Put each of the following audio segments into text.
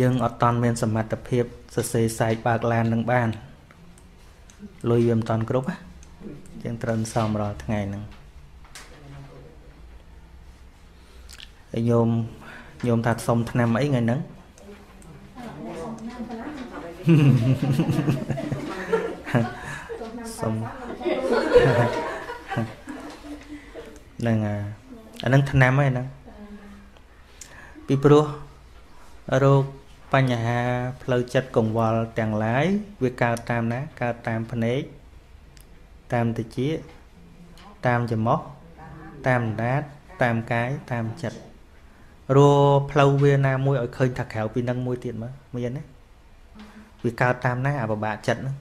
យើងអត់តន់មានសមត្ថភាពសរសេរសែកបើកឡាននឹងបានលុយវាមិនតន់គ្រប់ចឹងត្រូវសំរាល់ថ្ងៃហ្នឹងហើយញោមញោមថាសុំឆ្នាំអីថ្ងៃហ្នឹងសុំហ្នឹងអាហ្នឹងឆ្នាំហើយហ្នឹងពីព្រោះរោគ បញ្ហាផ្លូវចិត្តកង្វល់ទាំងឡាយវាកើតតាមណាកើតតាមភ្នែកតាមតិចតាមច្រមុះតាមដាតតាមកាយតាមចិត្តរផ្លូវវាណាមួយឲ្យឃើញថាក្រៅពីនឹងមួយទៀតមើលមានទេវាកើតតាមណាអាបបាក់ចិត្តហ្នឹង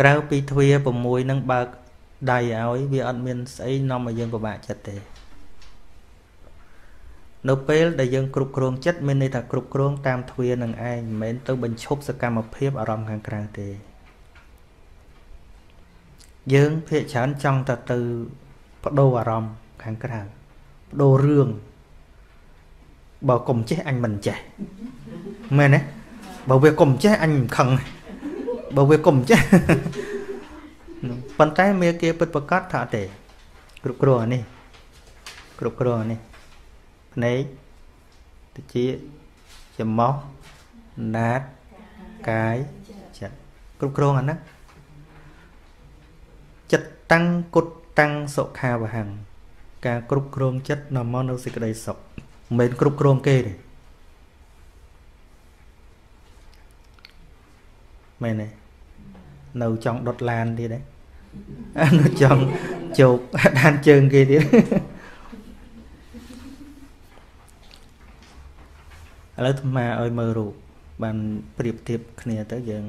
ក្រៅពីទ្វា6នឹងបើកដៃឲ្យវាអត់មានស្អីនាំឲ្យយើងពិបាកចិត្តទេ នៅពេលដែលយើងគ្រប់គ្រងចិត្តមានន័យថាគ្រប់គ្រងតាមទ្វានឹងឯងមិនមែនទៅបញ្ឈប់សកម្មភាពអារម្មណ៍ខាងក្រៅទេយើងភាកច្រើនចង់តែទៅបដូរអារម្មណ៍ខាងក្រៅបដូររឿងបើកុំចេះអញមិនចេះមែនទេបើវាកុំចេះអញមិនខឹងបើវាកុំចេះប៉ុន្តែមេគេពិតប្រកបថាទេគ្រប់គ្រងអានេះគ្រប់គ្រងអានេះ ភ្នែកតិចច្រមុះណាតកាយចិត្តគ្រប់គ្រងអាហ្នឹងចិត្តតាំងគុតតាំងសុខាវហੰការគ្រប់គ្រងចិត្តនាំមកនៅសេចក្តីសុខមិនមែនគ្រប់គ្រងគេទេមែនទេនៅចង់ដុតឡានទៀតទេនៅចង់ជោគដានជើងគេទៀត ឥឡូវអាត្មាឲ្យមើលរូបបានប្រៀបធៀបគ្នាទៅយើង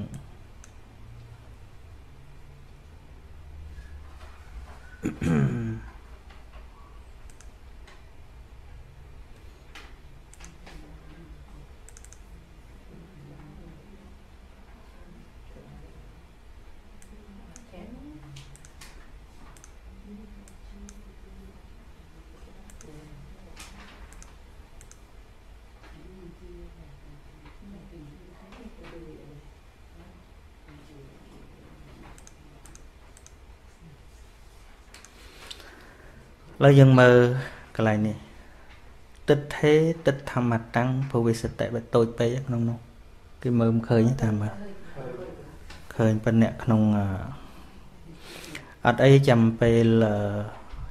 Mm-hmm. ឡើយយើងមើលកន្លែងនេះទិដ្ឋេទិដ្ឋមតੰភវិសតិបើតូចពេកក្នុងនោះគេមើលមិនឃើញតាមមើលឃើញប៉ុណ្ណែក្នុងអត់អីចាំពេល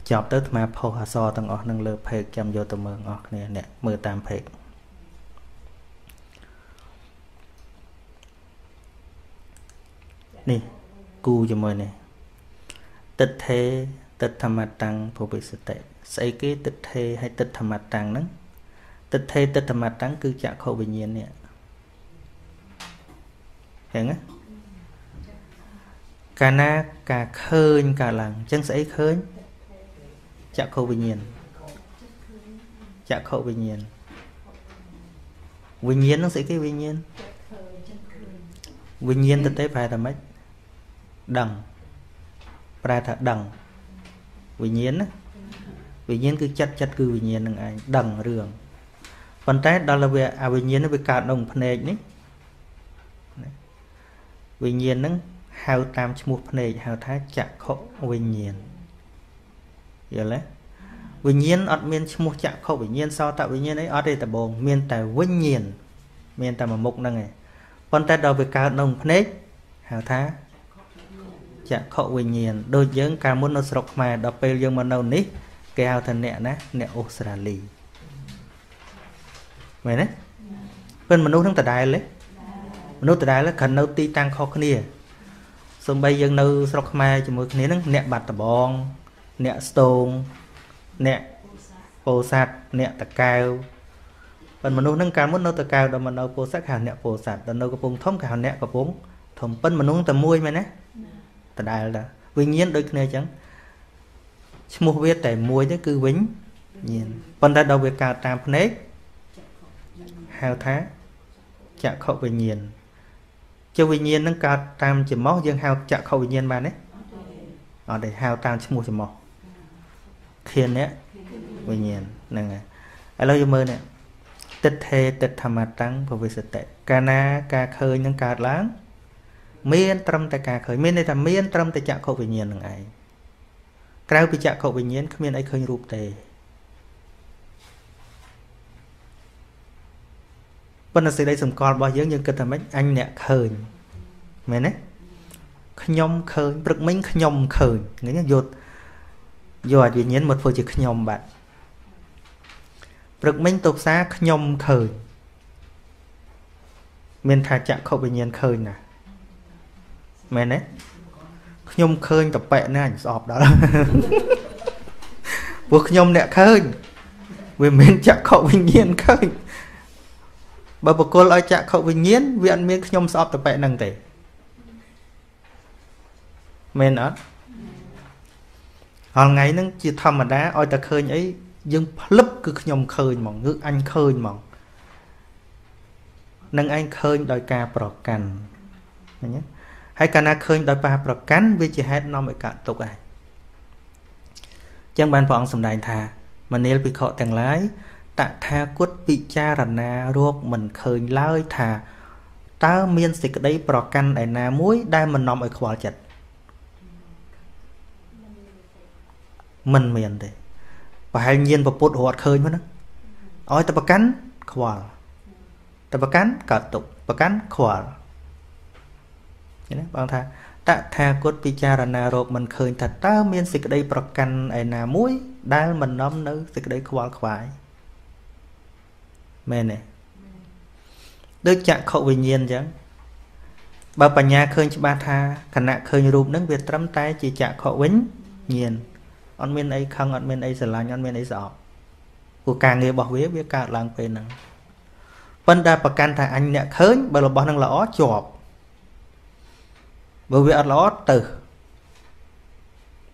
ចប់ទៅអាត្មាផុសអសរទាំងអស់នឹងលើเพจចាំយកទៅមើលអស់គ្នាអ្នកមើលតាមเพจនេះគូជាមួយនេះទិដ្ឋេ ទិដ្ឋមតੰភវិសតិស្អីគេទិដ្ឋេហើយទិដ្ឋមតੰហ្នឹងទិដ្ឋេទិដ្ឋមតੰគឺចក្ខុវិញ្ញាណនេះចឹងណាកាលណាការឃើញកើតឡើងអញ្ចឹងស្អីឃើញចក្ខុវិញ្ញាណចក្ខុវិញ្ញាណវិញ្ញាណនឹងស្អីគេវិញ្ញាណវិញ្ញាណទៅទេប្រែថាម៉េចដឹងប្រែថាដឹង វិញ្ញាណណាវិញ្ញាណគឺចិត្តចិត្តគឺវិញ្ញាណនឹងឯងដឹងរឿងប៉ុន្តែដល់វាអវិញ្ញាណវាកើតក្នុងភ្នែកនេះវិញ្ញាណនឹងហៅតាមឈ្មោះភ្នែកហៅថាចក្ខុវិញ្ញាណយល់ទេវិញ្ញាណអត់មានឈ្មោះចក្ខុវិញ្ញាណសតវិញ្ញាណអីអត់ទេដបងមានតែវិញ្ញាណមានតែមួយមុខហ្នឹងឯងប៉ុន្តែដល់វាកើតក្នុងភ្នែកហៅថា ចក្ខុវិញ្ញាណដូចយើងកាលមុននៅស្រុកខ្មែរដល់ពេលយើងមកនៅនេះគេហៅថាអ្នកណាអ្នកអូស្ត្រាលីមែនទេពេលមនុស្សនឹងដដែលទេមនុស្សដដែលគ្រាន់នៅទីតាំងខុសគ្នាសំបីយើងនៅស្រុកខ្មែរជាមួយគ្នានឹងអ្នកបាត់ដបងអ្នកស្ទងអ្នកពោធិ៍សាត់អ្នកតកែវប៉ុន្តែមនុស្សនឹងកាលមុននៅតកែវដល់មកនៅពោធិ៍សាត់គេហៅអ្នកពោធិ៍សាត់ដល់នៅកំពង់ធំគេហៅអ្នកកំពង់ធំប៉ុន្តែមនុស្សតែមួយមែនណា ដដែលតាវិញ្ញាណដូចគ្នាអញ្ចឹងឈ្មោះវាតែមួយទេគឺវិញ្ញាណប៉ុន្តែដល់វាកើតតាមភ្នែកហៅថាចក្ខុវិញ្ញាណចុះវិញ្ញាណនឹងកើតតាមច្រមុះយើងហៅចក្ខុវិញ្ញាណបានទេអត់ទេហៅតាមឈ្មោះច្រមុះខៀននេះវិញ្ញាណហ្នឹងហើយអឥឡូវយើងមើលនេះទិដ្ឋេទិដ្ឋមតੰភវិសតិកាលណាការឃើញនឹងកើតឡើង មានត្រឹមតែការឃើញមានន័យថាមានត្រឹមតែចក្ខុវិញ្ញាណនឹងឯងក្រៅពីចក្ខុវិញ្ញាណគ្មានអីឃើញរូបទេប៉ុន្តែសេចក្តីសម្គាល់របស់យើងយើងគិតថាម៉េចអញអ្នកឃើញមែនទេខ្ញុំឃើញព្រឹកមិញខ្ញុំឃើញហ្នឹងយកយកអវិញ្ញាណមកធ្វើជាខ្ញុំបាទព្រឹកមិញទៅផ្សារខ្ញុំឃើញមានថាចក្ខុវិញ្ញាណឃើញណា មែនទេខ្ញុំឃើញតប៉ែណាអញស្អប់ដល់ព្រោះខ្ញុំអ្នកឃើញវាមិនចក្ខុវិញ្ញាណឃើញបើបកគលឲ្យចក្ខុវិញ្ញាណវាអត់មានខ្ញុំស្អប់តប៉ែហ្នឹងទេមែនអត់ហល់ថ្ងៃហ្នឹងជាធម្មតាឲ្យតែឃើញអីយើងភ្លឹបគឺខ្ញុំឃើញហ្មងគឺអញឃើញហ្មងនឹងឯងឃើញដោយការប្រកាន់ឃើញទេ ហើយកាលណាឃើញដោយការប្រកាន់វាជាហេតុនាំឲ្យកាត់ទុកឯងចឹងបានព្រះអង្គសម្ដែងថាមនាលភិក្ខុទាំងឡាយតថាគតពិចារណារោគមិនឃើញឡើយថាតើមានសេចក្តីប្រកាន់ឯណាមួយ ដែលមិននាំឲ្យខ្វល់ចិត្តមិនមានទេប្រហែលញៀនពពុតរត់ឃើញហ្នឹងឲ្យតែប្រកាន់ខ្វល់តែប្រកាន់កើតទុកប្រកាន់ខ្វល់ ឃើញទេបងថាតថាគតពិចារណារោគមិនឃើញថាតើមានសេចក្តីប្រកាន់ឯណាមួយ ដែលមិននាំនៅសេចក្តីខ្វល់ខ្វាយមែនទេដូចចក្ខុវិញ្ញាណអញ្ចឹងបើបញ្ញាឃើញច្បាស់ថាគណៈឃើញរូបនឹងវាត្រឹមតែជាចក្ខុវិញ្ញាណអត់មានអីខឹងអត់មានអីស្រឡាញ់អត់មានអីស្អប់ព្រោះការងាររបស់វាវាកើតឡើងពេលហ្នឹងប៉ុន្តែប្រកាន់ថាអញអ្នកឃើញបើរបស់នឹងល្អជាប់ បើវាអត់ល្អទៅ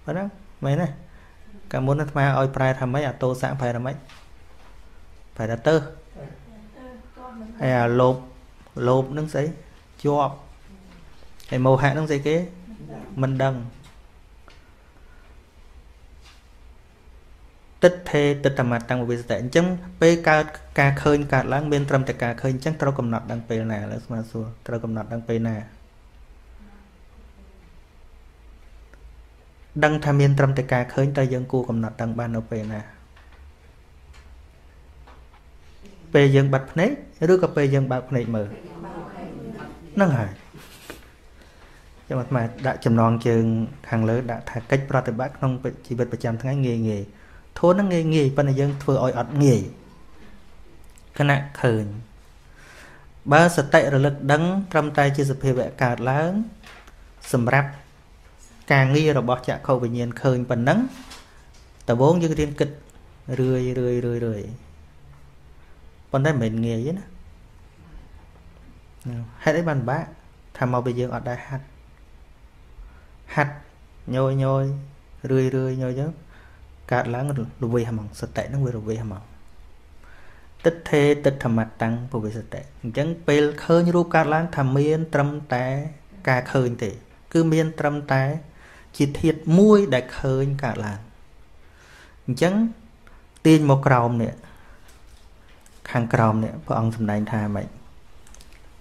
ប៉ុណ្ណាមែនទេកាលមុនអាត្មាឲ្យប្រែថាម៉េចអាតោសៈប្រែថាម៉េចប្រែថាទៅហើយអាលោភលោភនឹងស្អីជាប់ហើយមោហៈនឹងស្អីគេមិនដឹងទិដ្ឋេទិដ្ឋមតੰវិសតិអញ្ចឹងពេលកើតការឃើញកើតឡើងមានត្រឹមតែការឃើញអញ្ចឹងត្រូវកំណត់ដឹងពេលណាលើស្មាសួរត្រូវកំណត់ដឹងពេលណា ដឹងថាមានត្រឹមតែការឃើញតើយើងគួរកំណត់ដឹងបាននៅពេលណាពេលយើងបាត់ភ្នែកឬក៏ពេលយើងបើកភ្នែកមើលហ្នឹងហើយចាំអាត្មាដាក់ចំណងជើងខាងលើដាក់ថាកិច្ចប្រតិបត្តិក្នុងជីវិតប្រចាំថ្ងៃងាយងាយធូនហ្នឹងងាយងាយប៉ុន្តែយើងធ្វើឲ្យអត់ងាយគណៈឃើញបើសតិរលឹកដឹងត្រឹមតែជាសភាវៈកើតឡើងសម្រាប់ ការងាររបស់ចក្ខុវិញ្ញាណឃើញប៉ុណ្ណឹងតវងយើងរៀនគិតរឿយរឿយរឿយរឿយប៉ុន្តែមិនងាយទេណាហេតុអីបានបាក់ថាមកពីយើងអត់ដែរហាត់ហាត់ញយញយរឿយរឿយញយចឹងកើតឡើងរវេះហ្មងសតិហ្នឹងវារវេះហ្មងទិដ្ឋេទិដ្ឋមតੰពវិសតិអញ្ចឹងពេលឃើញរូបកើតឡើងថាមាន ត្រឹមតែការឃើញទេ គឺមានត្រឹមតែ ជាធាតមួយដែលឃើញកើតឡើងអញ្ចឹងទាញមកក្រោមនេះខាងក្រោមនេះព្រះអង្គសម្ដែងថាម៉េច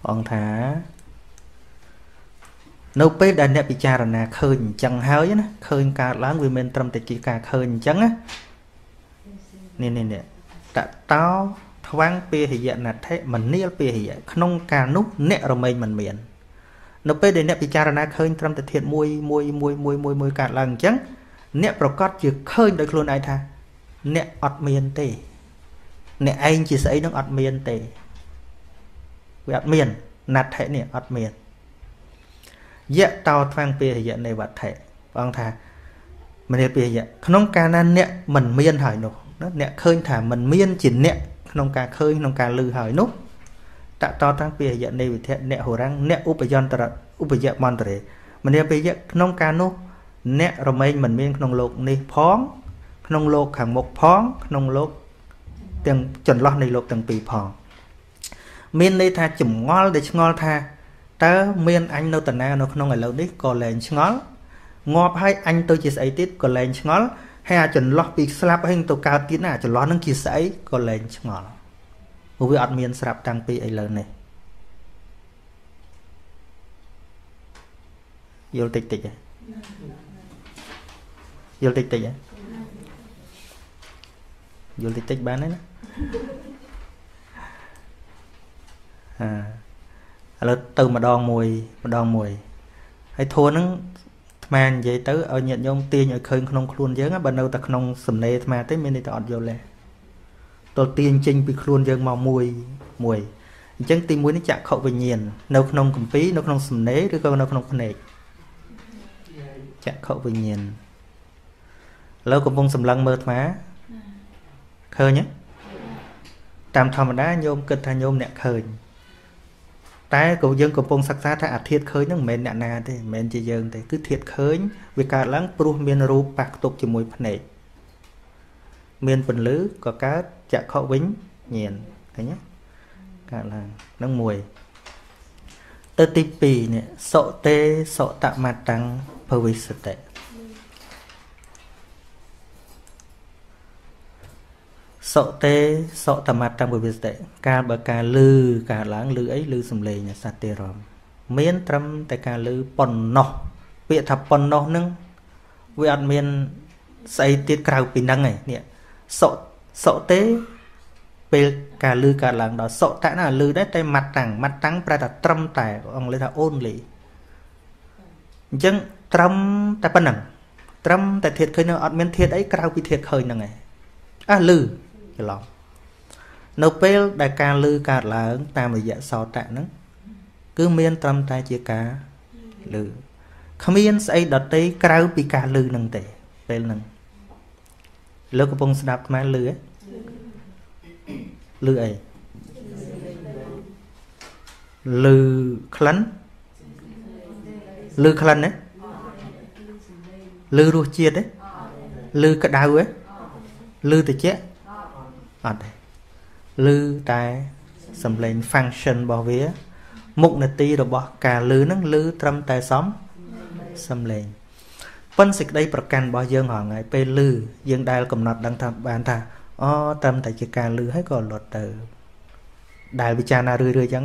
ព្រះអង្គថា នៅពេលដែលអ្នកពិចារណាឃើញអញ្ចឹងហើយណាឃើញកើតឡើងវាមិនត្រឹមតែជាការឃើញអញ្ចឹងណានេះនេះនេះតតោថ្វាំងពាហយណដ្ឋិមនាលពាហយក្នុងការនោះអ្នករមែងមិនមាន នៅពេលដែលអ្នកពិចារណាឃើញត្រឹមតែធាតមួយមួយមួយមួយមួយមួយកើតឡើងអញ្ចឹងអ្នកប្រកាសជាឃើញដោយខ្លួនឯងថា អ្នកអត់មានទេ អ្នកឯងជាស្អីនឹងអត់មានទេវាអត់មានណដ្ឋិនេះអត់មានយៈតោថ្វាំងពាហយៈនៃវត្ថិព្រះអង្គថាមនាពាហយៈក្នុងកាលណាអ្នកមិនមានហើយនោះអ្នកឃើញថាមិនមានជាអ្នកក្នុងការឃើញក្នុងការលឺហើយនោះ តតតាំងពីអយៈនៃវិធៈអ្នកហូរាំងអ្នកឧបយន្តរឧបយមន្តរេមនីពេយៈក្នុងការនោះអ្នករមែងមិនមានក្នុងលោកនេះផង ក្នុងលោកខាងមុខផង ក្នុងលោកទាំងចន្លោះនៃលោកទាំងពីរផង មានន័យថាចងល់ដែលឆ្ងល់ថាតើមានអញនៅតាណានៅក្នុងឥឡូវនេះក៏លែងឆ្ងល់ងាប់ហើយអញទៅជាស្អីទៀតក៏លែងឆ្ងល់ហើយអាចន្លោះពីស្លាប់ហើយទៅកើតទៀតណាចន្លោះនឹងជាស្អីក៏លែងឆ្ងល់ ព្រោះវាអត់មានស្រាប់តាំងពីឥឡូវនេះយល់តិចតិចហ៎យល់តិចតិចហ៎យល់តិចតិចបានទេណាអាឥឡូវទៅម្ដងមួយម្ដងមួយហើយធួហ្នឹងអាត្មានិយាយទៅឲ្យញាតិញោមទាញឲ្យឃើញក្នុងខ្លួនយើងបើនៅតែក្នុងសំណេរអាត្មាទេមានន័យថាអត់យល់ទេ ទល់ទាញចេញពីខ្លួនយើងមកមួយមួយអញ្ចឹងទីមួយនេះចក្ខុវិញ្ញាណនៅក្នុងកម្ពីនៅក្នុងសំណេរឬក៏នៅក្នុងភ្នែកចក្ខុវិញ្ញាណឥឡូវកំពុងសម្លឹងមើលអាត្មាឃើញទេតាមធម្មតាញោមគិតថាញោមអ្នកឃើញតែក៏យើងកំពុងសិក្សាថាអាធាតឃើញហ្នឹងមិនមែនអ្នកណាទេមិនមែនជាយើងទេគឺធាតឃើញវាកើតឡើងព្រោះមានរូបប៉ះផ្ទុកជាមួយភ្នែកមានពន្លឺក៏កើត ចក្ខុវិញញៀនឃើញទេកើតឡើងហ្នឹងមួយទៅទី2នេះសុតេសុតមតੰភវិសតិសុតេសុតមត្តវិវិស្តិកាលបើការលឺការឡើងលឺអីលឺសំឡេងសត្វទេរមមានត្រឹមតែការលឺប៉ុណ្ណោះពាក្យថាប៉ុណ្ណោះនឹងវាអត់មានស្អីទៀតក្រៅពីហ្នឹងឯងនេះសុ សុតេពេលការលឺកើតឡើងដល់សុតៈណាលឺដែរតែម៉ាត់តាំងម៉ាត់តាំងប្រែថាត្រឹមតែអង់គ្លេសថា only អញ្ចឹងត្រឹមតែប៉ុណ្្នឹងត្រឹមតែធាតឃើញនឹងអត់មានធាតអីក្រៅពីធាតឃើញហ្នឹងឯងអះលឺច្រឡំនៅពេលដែលការលឺកើតឡើង តាមរយៈសោតៈហ្នឹងគឺមានត្រឹមតែជាការលឺគ្មានស្អីដតីក្រៅពីការលឺហ្នឹងទេពេលហ្នឹង លោកកំពុងស្ដាប់ខ្មែរលឺហ៎លឺអីលឺក្លិនលឺក្លិនណាលឺរសជាតិទេលឺក្តៅទេលឺត្រជាក់អត់ទេឮតែសំឡេង function របស់វា មុខនទីរបស់ការឮហ្នឹងឮត្រឹមតែសំសំឡេង ប៉ុនសេចក្តីប្រកាន់របស់យើងហងៃពេលឮយើងដែលកំណត់ដឹងថាបានថាអូត្រឹមតែជាការឮហើយក៏លត់ទៅ ដែលពិចារណារឿយរឿយចឹង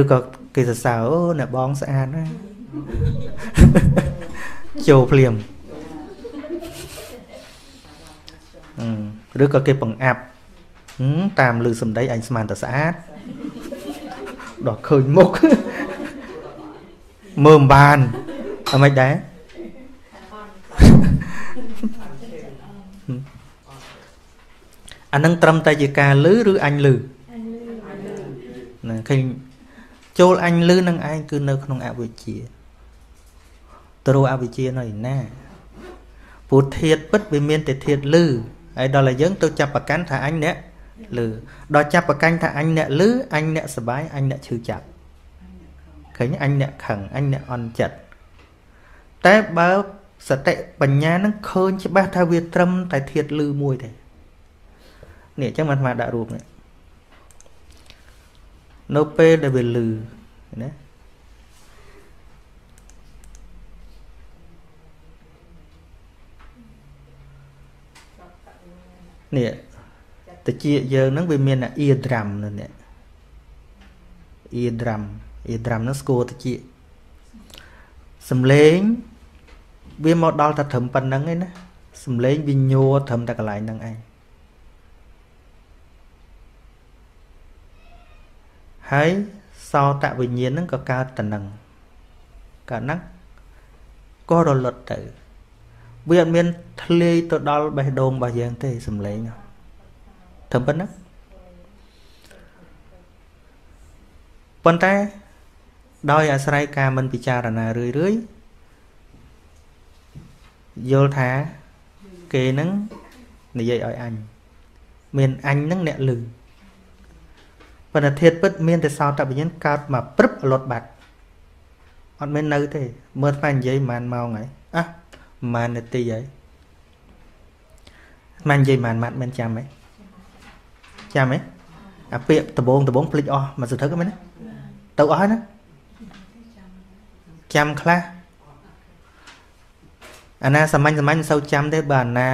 ឬក៏គេសរសើរអូអ្នកបងស្អាតណាចូលភ្លាមអឺឬក៏គេបង្អាប់តាមលឺសំដីអញស្មានតែស្អាតដល់ឃើញមុខមើលមិនបានអមិនដែរ អានឹងត្រឹមតែជាការលឺឬអញលឺណាឃើញចូលអញលឺនឹងឯងគឺនៅក្នុងអវិជ្ជាទ្រអវិជ្ជានៅឯណាពុទ្ធធាតពិតវាមានតែធាតលឺហើយដល់តែយើងទៅចាប់ប្រកាន់ថាអញអ្នកលឺដល់ចាប់ប្រកាន់ថាអញអ្នកលឺអញអ្នកសបាយអញអ្នកឈឺចាប់ឃើញអញអ្នកខឹងអញអ្នកអន់ចិត្តតែបើសតិបញ្ញានឹងឃើញច្បាស់ថាវាត្រឹមតែធាតលឺមួយទេ នេះអញ្ចឹងអាត្មាដាក់រូបនេះនៅពេលដែលវាលឺណានេះតិចយើងហ្នឹងវាមានអ៊ីដ្រាំនៅនេះអ៊ីដ្រាំអ៊ីដ្រាំហ្នឹងស្គាល់តិចសំឡេងវាមកដល់តែត្រឹមប៉ុណ្្នឹងឯណាសំឡេងវាញ័រត្រឹមតែកន្លែងហ្នឹងឯង ហើយសោតវិញ្ញាណហ្នឹងក៏កើតតែនឹងកើតហ្នឹងក៏រលត់ទៅ វាអត់មានធ្លាយទៅដល់បេះដូងរបស់យើងទេសំឡេងត្រឹមប៉ុណ្ណាប៉ុន្តែដោយអាស្រ័យការមិនពិចារណារឿយរឿយយល់ថាគេនឹងនិយាយឲ្យអញមានអញនឹងអ្នកលឺ ប៉ុន្តែធាតពិតមានតែសោតវិញ្ញាណកើតមកព្រឹបលត់បាត់អត់មាននៅទេ មើលស្មាននិយាយប្រហែលម៉ោងហើយអះប្រហែលនាទីហើយមិននិយាយប្រហែលម៉ាត់មិនចាំទេចាំទេអាពាក្យដបងដបងភ្លេចអស់មកសន្ធឹកមែនទេទៅអស់ហើយណាចាំខ្លះអាណាសាមញ្ញសាមញ្ញមិនសូវចាំទេបើអាណា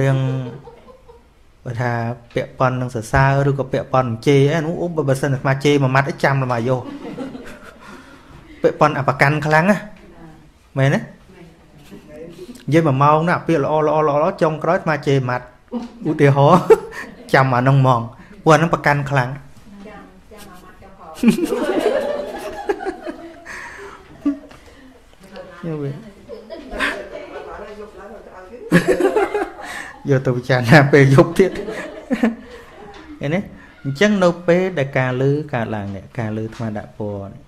រឿង បើថាពាក់ប៉ុននឹងសរសើរឬក៏ពាក់ប៉ុនជេរអីនោះអូបើសិនអាត្មាជេរមួយម៉ាត់ចាំល្មាយោពាក់ប៉ុនអបកាន់ខ្លាំងណាមែនទេនិយាយមួយម៉ោងណាពាក្យល្អល្អល្អចុងក្រោយអាត្មាជេរម៉ាត់ឧទាហរណ៍ចាំអានោះហ្មងព្រោះអានោះប្រកាន់ខ្លាំងចាំចាំអាម៉ាត់ចាំផងយក ទៅពិចារណាពេលយប់ទៀតឃើញទេអញ្ចឹងនៅពេលដែលការលឺកើតឡើងនេះការលឺថ្មដាក់ពណ៌នេះ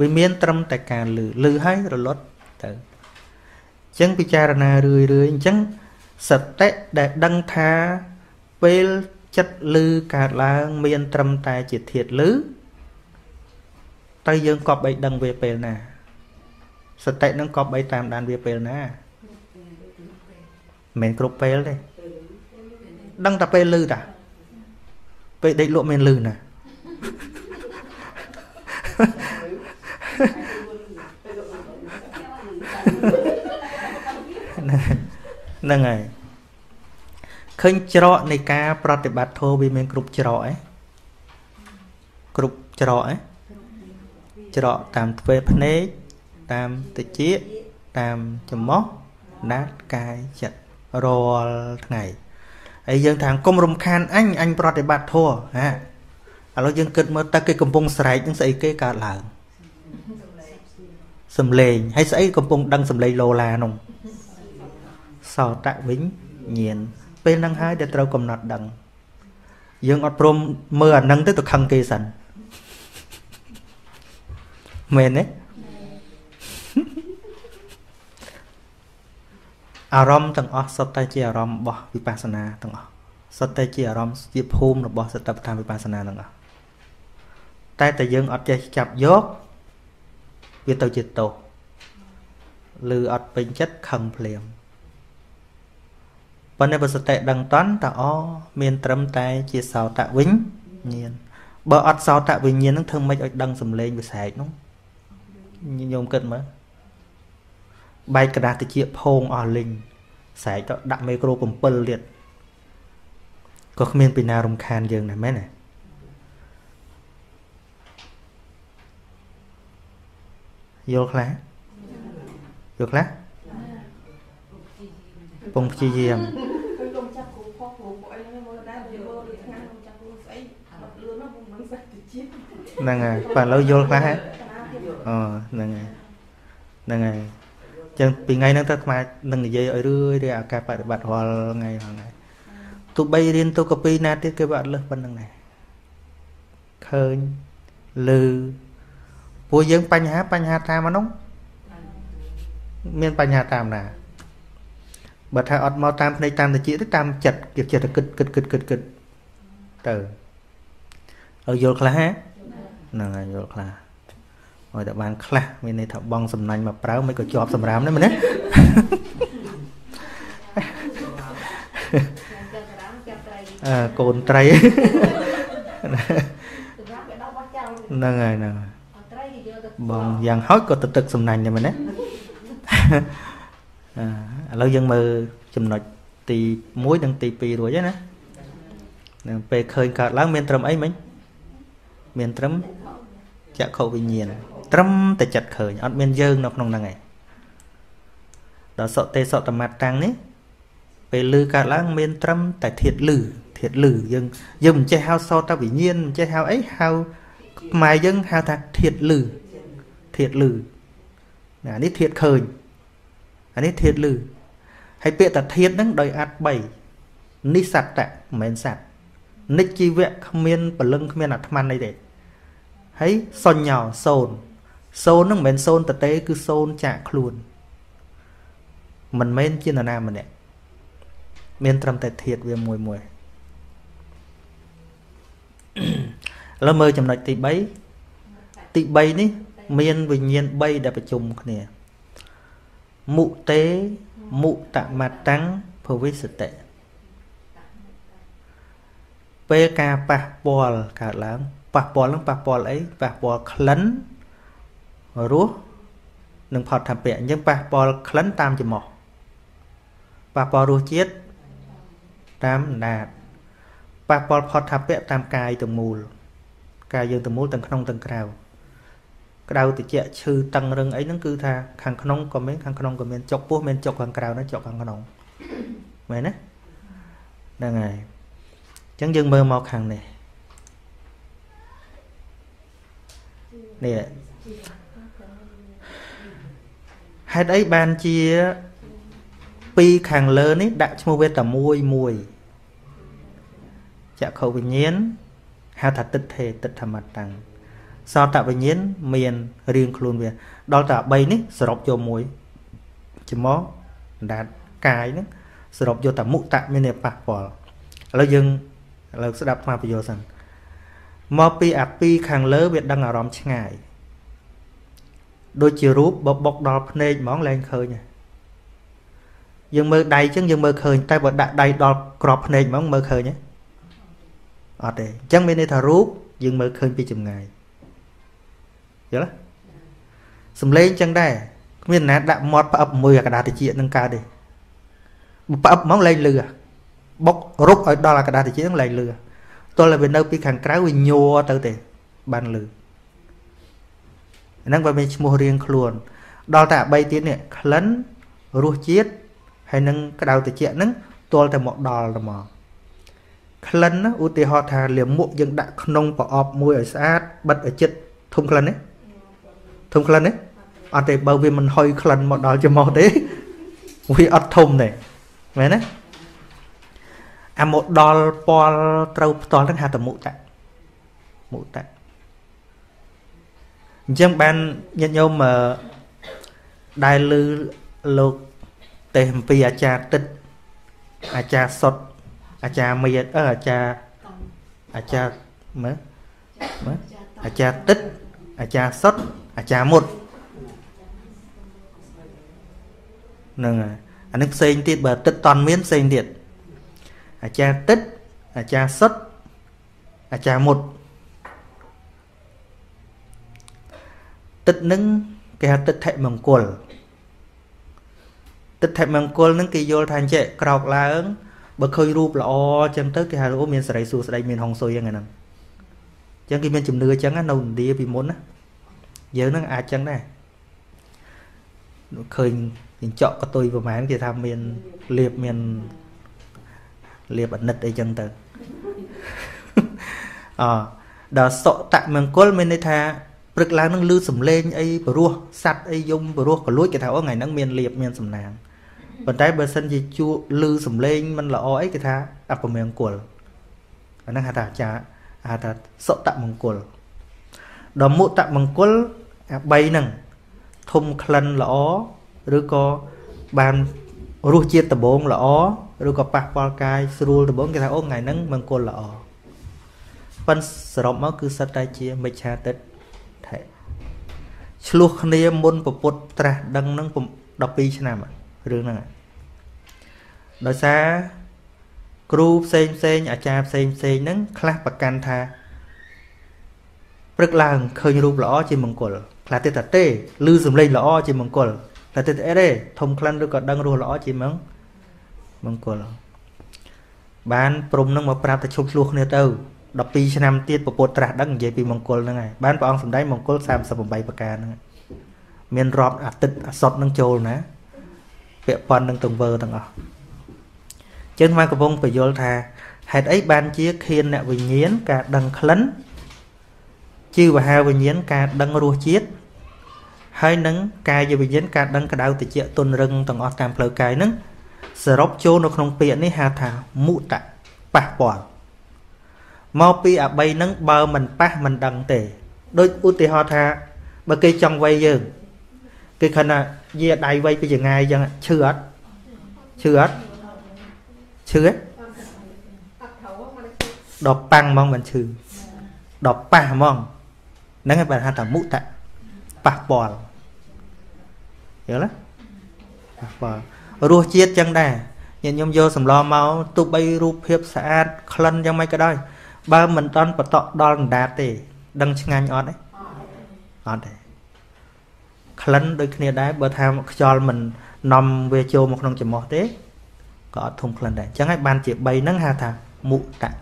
វាមានត្រឹមតែការលឺលឺហើយរលត់ទៅអញ្ចឹងពិចារណារឿយរឿយអញ្ចឹងសតិដែលដឹងថាពេលចិត្តលឺកើតឡើង មាន ត្រឹមតែជាធាតលឺទៅយើងកប់បីដឹងវាពេលណា សតិនឹងកប់បីតាមដានវាពេលណា មិនមែនគ្រប់ពេលទេដឹងតែពេលលឺតាពេលដេកលក់មានលឺណាហ្នឹងហើយឃើញច្រកនៃការប្រតិបត្តិធម៌វាមានគ្រប់ច្រកឯងគ្រប់ច្រកឯងច្រកតាមទ្វេភ្នែកតាមតិចតាមច្រមុះណាត់កាយចិត្ត រាល់ថ្ងៃហើយយើងថាគុំរំខានអញអញប្រតិបត្តិធម៌ហាឥឡូវយើងគិតមើលតើគេកំពុងស្រែកនឹងស្អីគេកើតឡើងសំលេងហើយស្អីកំពុងដឹងសំលេងលោឡានោះសោតវិញ្ញាណពេលហ្នឹងហើយដែលត្រូវកំណត់ដឹង យើងអត់ព្រមមើលអាហ្នឹងទៅទៅខឹងគេសិនមែនទេ អារម្មណ៍ទាំងអស់សុទ្ធតែជាអារម្មណ៍របស់វិបស្សនាទាំងអស់សុទ្ធតែជាអារម្មណ៍ជាភូមិរបស់សតិប្បដ្ឋានវិបស្សនាទាំងអស់តែតែយើងអត់ចេះចាប់យកវាទៅជាទោសឬអត់ពេញចិត្តខឹងភ្លាមប៉ុន្តែបើសតិដឹងតន់តអមានត្រឹមតែជាសោតវិញ្ញាណបើអត់សោតវិញ្ញាណនឹងធ្វើម៉េចឲ្យដឹងសំឡេងវិសែកនោះញោមគិតមើល បែកกระดาษតិចផោងអស់លីងសែកទៅដាក់មេក្រូ7ទៀតក៏គ្មានពីណារំខានយើងដែរមែនទេយល់ខ្លះយល់ខ្លះពងព្យាយាមហ្នឹងហើយបាទឥឡូវយល់ខ្លះហ៎អូហ្នឹងហើយហ្នឹងហើយ ចឹងពីថ្ងៃហ្នឹងទៅអានឹងនិយាយឲ្យរឿយរឿយអាការបប្រតិបត្តិរាល់ថ្ងៃហ្នឹងហើយទោះបីរៀនទៅកពីណាទៀតគេវាអត់លឹះប៉ុណ្្នឹងដែរឃើញឮពួកយើងបញ្ហាបញ្ហាតាមហ្នឹងមានបញ្ហាតាមណាបើថាអត់មកតាមភ្នែកតាមតិចទៅតាមចិត្តគេចិត្តគិតគិតគិតគិតគិតទៅឲ្យយល់ខ្លះហ្នឹងហើយយល់ខ្លះ ឲ្យតែបានខ្លះមានន័យថាបងសំណាញ់មកប្រើមិនក៏ជាប់សម្រាមដែរមែនទេអើកូនត្រីហ្នឹងហើយហ្នឹងបងយ៉ាងហោចក៏ទៅទឹកសំណាញ់ដែរមែនទេឥឡូវយើងមើលចំណុចទី1និងទី2រួចណានឹងពេលឃើញកើតឡើងមានត្រឹមអីមិញមានត្រឹម ចក្ខុវិញ្ញាណត្រឹមតែចិត្តឃើញអត់មានយើងនៅក្នុងហ្នឹងឯងដល់សតទេសតមត្តតាំងនេះពេលលឺកើតឡើងមានត្រឹមតែធាតលឺធាតលឺយើងយើងមិនចេះហៅសតវិញ្ញាណមិនចេះហៅអីហៅខ្មែរយើងហៅថាធាតលឺធាតលឺណានេះធាតឃើញអានេះធាតលឺហើយពាក្យតាធាតហ្នឹងដោយអត្ត3នេះសត្តៈមិនមែនសត្វនិច្ចជីវៈគ្មានពលឹងគ្មានអាត្មានអីទេ ហើយសញ្ញោសូនសូនហ្នឹងមិនមែនសូនតទេគឺសូនចាក់ខ្លួនមិនមែនជានរណាម្នាក់មានត្រឹមតែធាតវាមួយមួយឥឡូវមើលចំណុចទី3ទី3នេះ មានវិញ្ញាណ3ដែលប្រជុំគ្នាមុតេមុតមតੰភវិសតិពេលការប៉ះពាល់កើតឡើង ប៉ះពាល់នឹងប៉ះពាល់អីប៉ះពាល់ក្លិនរសនិងផតថាពៈអញ្ចឹងប៉ះពាល់ក្លិនតាមច្រមុះប៉ះពាល់រសជាតិតាមអណ្ដាតប៉ះពាល់ផតថាពៈតាមកាយទាំងមូល កាយយើងទាំងមូលទាំងក្នុងទាំងក្រៅក្តៅតិចឈឺតឹងរឹងអីហ្នឹងគឺថាខាងក្នុងក៏មានខាងក្នុងក៏មានចុកពោះមានចុកខាងក្រៅណាចុកខាងក្នុងមែនទេហ្នឹងហើយអញ្ចឹងយើងមើលមកខាងនេះ នេះហេតុអីបានជាពីរខាងលើនេះដាក់ឈ្មោះវាតែមួយមួយចក្ខុវិញ្ញាណហៅថាទិដ្ឋេទិដ្ឋមតាំងសោតវិញ្ញាណមានរៀងខ្លួនវា ដល់តែ3នេះសរុបយកមួយច្មោះដាតកាយហ្នឹងសរុបយកតែមុតៈមានប៉ះពាល់ឥឡូវយើងឥឡូវស្ដាប់ថ្មប្រយោជន៍សិន មកពីអាពីខាងលើវាដឹងអារម្មណ៍ឆ្ងាយដូចជារូបបបុកដល់ភ្នែកហ្មងលែងឃើញយើងមើលដៃចឹងយើងមើលឃើញតែបើដាក់ដៃដល់ក្របភ្នែកហ្មងមើលឃើញទេអត់ទេអញ្ចឹងមានន័យថារូបយើងមើលឃើញពីចម្ងាយយល់ទេសំឡេងចឹងដែរគ្មានណាដាក់មាត់ផ្អឹបមួយអាកដាតិចនឹងកើតទេផ្អឹបហ្មងលែងលឺបុករុកឲ្យដល់អាកដាតិចនឹងលែងលឺ ទល់តែវានៅពីខាងក្រៅវាញ័រទៅទេបានលឺហ្នឹងបើមានឈ្មោះរៀងខ្លួន ដល់តែ3ទៀតនេះក្លិនរសជាតិហើយនឹងក្តៅត្រជាក់ហ្នឹងទល់តែមកដល់ទៅមកក្លិនណាឧទាហរណ៍ថាលាមកយើងដាក់ក្នុងប្រអប់មួយឲ្យស្អាតបិទឲ្យចិត្តធំក្លិនទេធំក្លិនទេអត់ទេបើវាមិនហុយក្លិនមកដល់ច្រមុះទេវាអត់ធំទេមែនទេ អាមកដល់ពលត្រូវផ្ទាល់ហ្នឹងហៅតមុតៈមុតៈអញ្ចឹងបានញាតិញោមដែលឮលោកទេអំពីអាចារ្យទឹកអាចារ្យសុតអាចារ្យមៀតអឺអាចារ្យអាចារ្យមើលមើលអាចារ្យទឹកអាចារ្យសុតអាចារ្យមុតហ្នឹងហើយអានឹងផ្សេងទៀតបើទឹកតន់មានផ្សេងទៀត អាចារ្យទឹកអាចារ្យសុតអាចារ្យមុតទឹកនឹងគេហៅទឹកថិមង្គលទឹកថិមង្គលនឹងគេយល់ថាអញ្ចឹងក្រោកឡើងបើឃើញរូបល្អអញ្ចឹងទៅគេហៅអូមានសេរីសួស្តីមានហុងស៊ុយហ្នឹងហ្នឹងអញ្ចឹងគេមានជំនឿអញ្ចឹងនៅឥណ្ឌាពីមុនណាយើងនឹងអាចអញ្ចឹងដែរឃើញកញ្ចក់កតុយប្រហែលគេថាមានលៀបមាន លៀបអនិតអីចឹងទៅអដល់សុតមង្គលមានន័យថាព្រឹកឡើងនឹងលឺសំឡេងអីព្រោះសัตว์អីយំព្រោះកលួចគេថាអូថ្ងៃហ្នឹងមានលៀបមានសំណាងប៉ុន្តែបើសិនជាជួលឺសំឡេងមិនល្អអីគេថាអពមង្គលអាហ្នឹងហៅថាអាចារ្យហៅថាសុតមង្គលដល់មុតមង្គលអា3ហ្នឹងធំក្លិនល្អឬក៏បានរសជាតិដំបងល្អ ឬក៏ប៉ះពាល់កាយស្រួលដំបងគេថាអូថ្ងៃហ្នឹងមង្គលល្អប៉ិនសរុបមកគឺសិតតែជាមិច្ឆាទិដ្ឋិឆ្លោះគ្នាមុនពពុទ្ធត្រាស់ដឹងនឹង12ឆ្នាំរឿងហ្នឹងដោយសារគ្រូផ្សេងផ្សេងអាចារ្យផ្សេងផ្សេងហ្នឹងខ្លះប្រកាន់ថាព្រឹកឡើងឃើញរូបល្អជាមង្គលខ្លះទៀតថាទេឮសំឡេងល្អជាមង្គលខ្លះទៀតអីទេធំក្លិនឬក៏ដឹងរសល្អជាមង្គ មង្គលបានព្រំនឹងមកប្រាប់តែឈប់ឆ្លោះគ្នាទៅ12ឆ្នាំទៀតពពុទ្ធត្រាស់ដឹងនិយាយពីមង្គលហ្នឹងហើយបានព្រះអង្គសម្ដែងមង្គល38ប្រការហ្នឹងមានរាប់អាទិត្យអាសត់នឹងចូលណាពាក់ព័ន្ធនឹងទង្វើទាំងអស់ចឹងមកកំពុងបញ្យល់ថាហេតុអីបានជាខៀនអ្នកវិញ្ញាណការដឹងក្លិនជីវហាវិញ្ញាណការដឹងរសជាតិហើយនឹងកាយវិញ្ញាណការដឹងក្តៅតិចទុនរឹងទាំងអស់តាមផ្លូវកាយហ្នឹង សរុបចូលនៅក្នុងពាក្យនេះហៅថាមុតៈប៉ះពាល់មកពីអា3ហ្នឹងបើមិនប៉ះមិនដឹងទេដូចឧទាហរណ៍ថាបើគេចង់វាយយើងគេខណៈយាដៃវាយពីចងាយអញ្ចឹងឈឺអត់ឈឺអត់ឈឺទេដល់ប៉ាំងហ្មងមិនឈឺដល់ប៉ះហ្មងហ្នឹងឯងបានហៅថាមុតៈប៉ះពាល់យល់ទេប៉ះពាល់ រសជាតិចឹងដែរញាតិញោមយកសម្លមកទោះបីរូបភាពស្អាតក្លិនយ៉ាងម៉េចក៏ដោយបើមិនតន់បតក់ដល់កណ្ដាតទេ ដឹងឆ្ងាញ់អត់ទេអត់ទេក្លិនដូចគ្នាដែរបើថាខ្យល់មិននាំវាចូលមកក្នុងច្រមុះទេក៏អត់ធំក្លិនដែរអញ្ចឹងហើយបានជា3ហ្នឹងហៅថាមុតៈ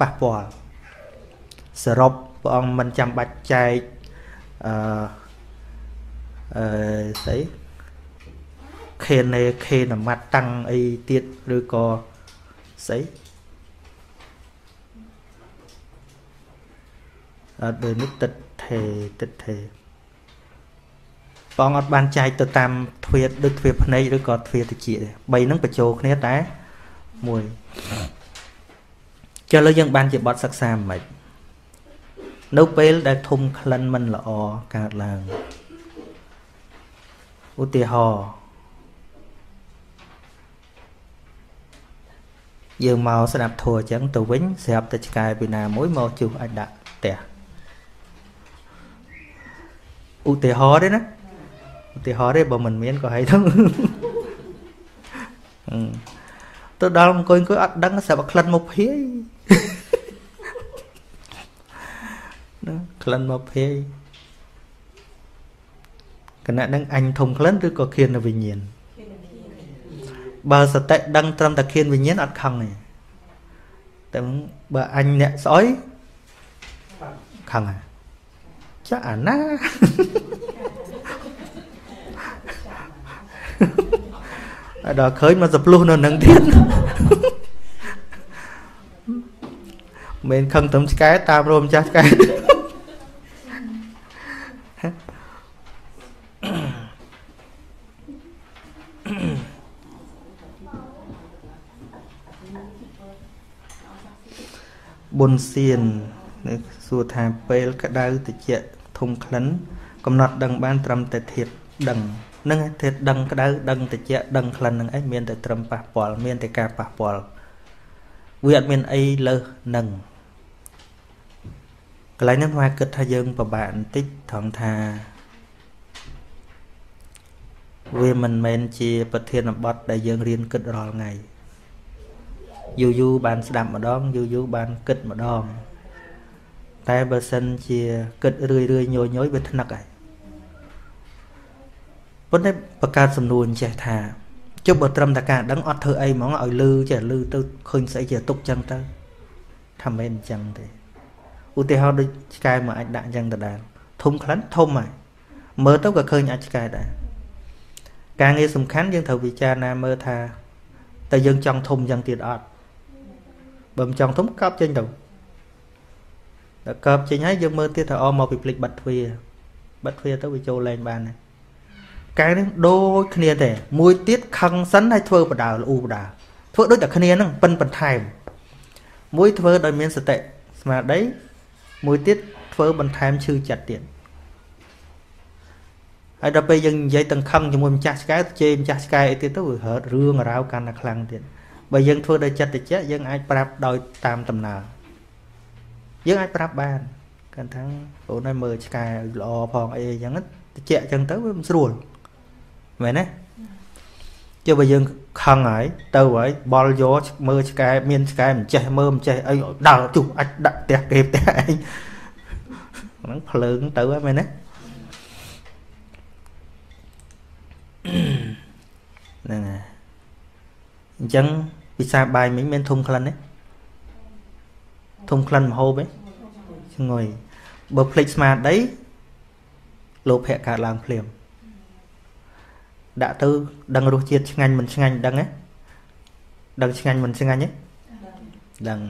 ប៉ះពាល់សរុបព្រះអង្គមិនចាំបាច់ចែកអឺអឺស្អី ខេនេខេនមត្តតាំងអីទៀតឬក៏ស្អីអត់ដូចនេះទឹកថេទឹកថេបងអត់បានចែកទៅតាមទ្វាដូចទ្វាភ្នែកឬក៏ទ្វាតិចទេបីហ្នឹងបញ្ចូលគ្នាតែមួយចុះលើយើងបានជាបទសិក្សាមិននៅពេលដែលធុំក្លិនមិនល្អកើតឡើងឧទាហរណ៍ យើងមកស្ដាប់ធัวអញ្ចឹងទៅវិញស្រាប់តែឆ្កែពីណាមួយមកជុះអាចដាក់ផ្ទះឧទាហរណ៍ទេណាឧទាហរណ៍ទេបើមិនមានក៏ហើយទៅទៅដល់អង្គុយអង្គុយអត់ដឹងស្រាប់តែក្លិនមកភាយណាក្លិនមកភាយគណៈនឹងអញធំក្លិនឬក៏ខៀននៅវិញ្ញាណ បើសតិដឹងត្រឹមតែខៀនវិញ្ញាណអត់ខឹងទេតែបើអញអ្នកស្អុយខឹងហ่ะចាអាណាដល់ឃើញមកសភ្លុះនៅនឹងទៀតមិនខឹងទៅឆ្កែតាមរោមចាស់ឆ្កែ នសៀនសួរថាពេលក្តៅតិចធំក្លិន កំណត់ដឹងបានត្រឹមតែធាតដឹងនឹងធាតដឹងក្តៅដឹងតិចដឹងក្លិននឹងអីមានតែត្រឹមប៉ះពាល់មានតែការប៉ះពាល់វាអត់មានអីលើសនឹងកន្លែងហ្នឹងមកគិតថាយើងពិបាកបន្តិចត្រង់ថាវាមិនមែនជាប្រធានបទដែលយើងរៀនគិតរាល់ថ្ងៃ យូរយូរបានស្ដាប់ម្ដងយូរយូរបានគិតម្ដងតែបើសិនជាគិតរឿយរឿយញយញយវាថ្នឹកហើយប៉ុន្តែបង្កើតសំណួរចេះថាជប់បើត្រឹមតែការដឹងអត់ធ្វើអីហ្មងឲ្យលឺចេះលឺទៅឃើញស្អីជាទុកចឹងទៅថាមិនអញ្ចឹងទេឧទាហរណ៍ដូចឆ្កែមកអាចដាក់អញ្ចឹងដដែលធំខ្លាំងធំហើយមើលទៅក៏ឃើញអាចឆ្កែដែរការងារសំខាន់យើងត្រូវពិចារណាមើលថាតើយើងចង់ធំអញ្ចឹងទៀតអត់ បើមិនចង់ធំកប់ចេញទៅដល់កប់ចេញហើយយើងមើលទៀតថាអមកពីភ្លេចបាត់ទ្វាបាត់ទ្វាទៅវាចូលលែងបានហើយកែនេះដូចគ្នាទេមួយទៀតខឹងសិនហើយធ្វើបដាលអ៊ូបដាធ្វើដូចតែគ្នាហ្នឹងប៉ិនបន្ថែមមួយធ្វើដោយមានសតិស្មារតីមួយទៀតធ្វើបន្ថែមឈឺចិត្តទៀតហើយដល់ពេលយើងនិយាយទាំងខឹងជាមួយម្ចាស់ឆ្កែជេរម្ចាស់ឆ្កែអីទៀតទៅវាហើតរឿងរាវកាន់តែខ្លាំងទៀត បើយើងធ្វើដោយចិត្តតិចយើងអាចប្រាប់ដោយតាមដំណើរយើងអាចប្រាប់បានគាត់ថាអូនឲ្យមើលឆ្កែល្អផងអីអញ្ចឹងតិចអញ្ចឹងទៅវាមិនស្រួលមែនទេចុះបើយើងខឹងហើយទៅហើយបល់យកមើលឆ្កែមានឆ្កែមិនចេះមើលមិនចេះអីដើរជុះអាចដាក់ផ្ទះគេផ្ទះឯងហ្នឹងភ្លើងទៅហើយមែនទេហ្នឹងហើយអញ្ចឹង ពិសាបាយមិញមានធុំក្លិនទេធុំក្លិនមហូបទេឈ្ងុយបើភ្លេចស្មារតីលោភៈកើតឡើងភ្លាមដាក់ទៅដឹងរសជាតិឆ្ងាញ់មិនឆ្ងាញ់ដឹងទេដឹងឆ្ងាញ់មិនឆ្ងាញ់ទេដឹង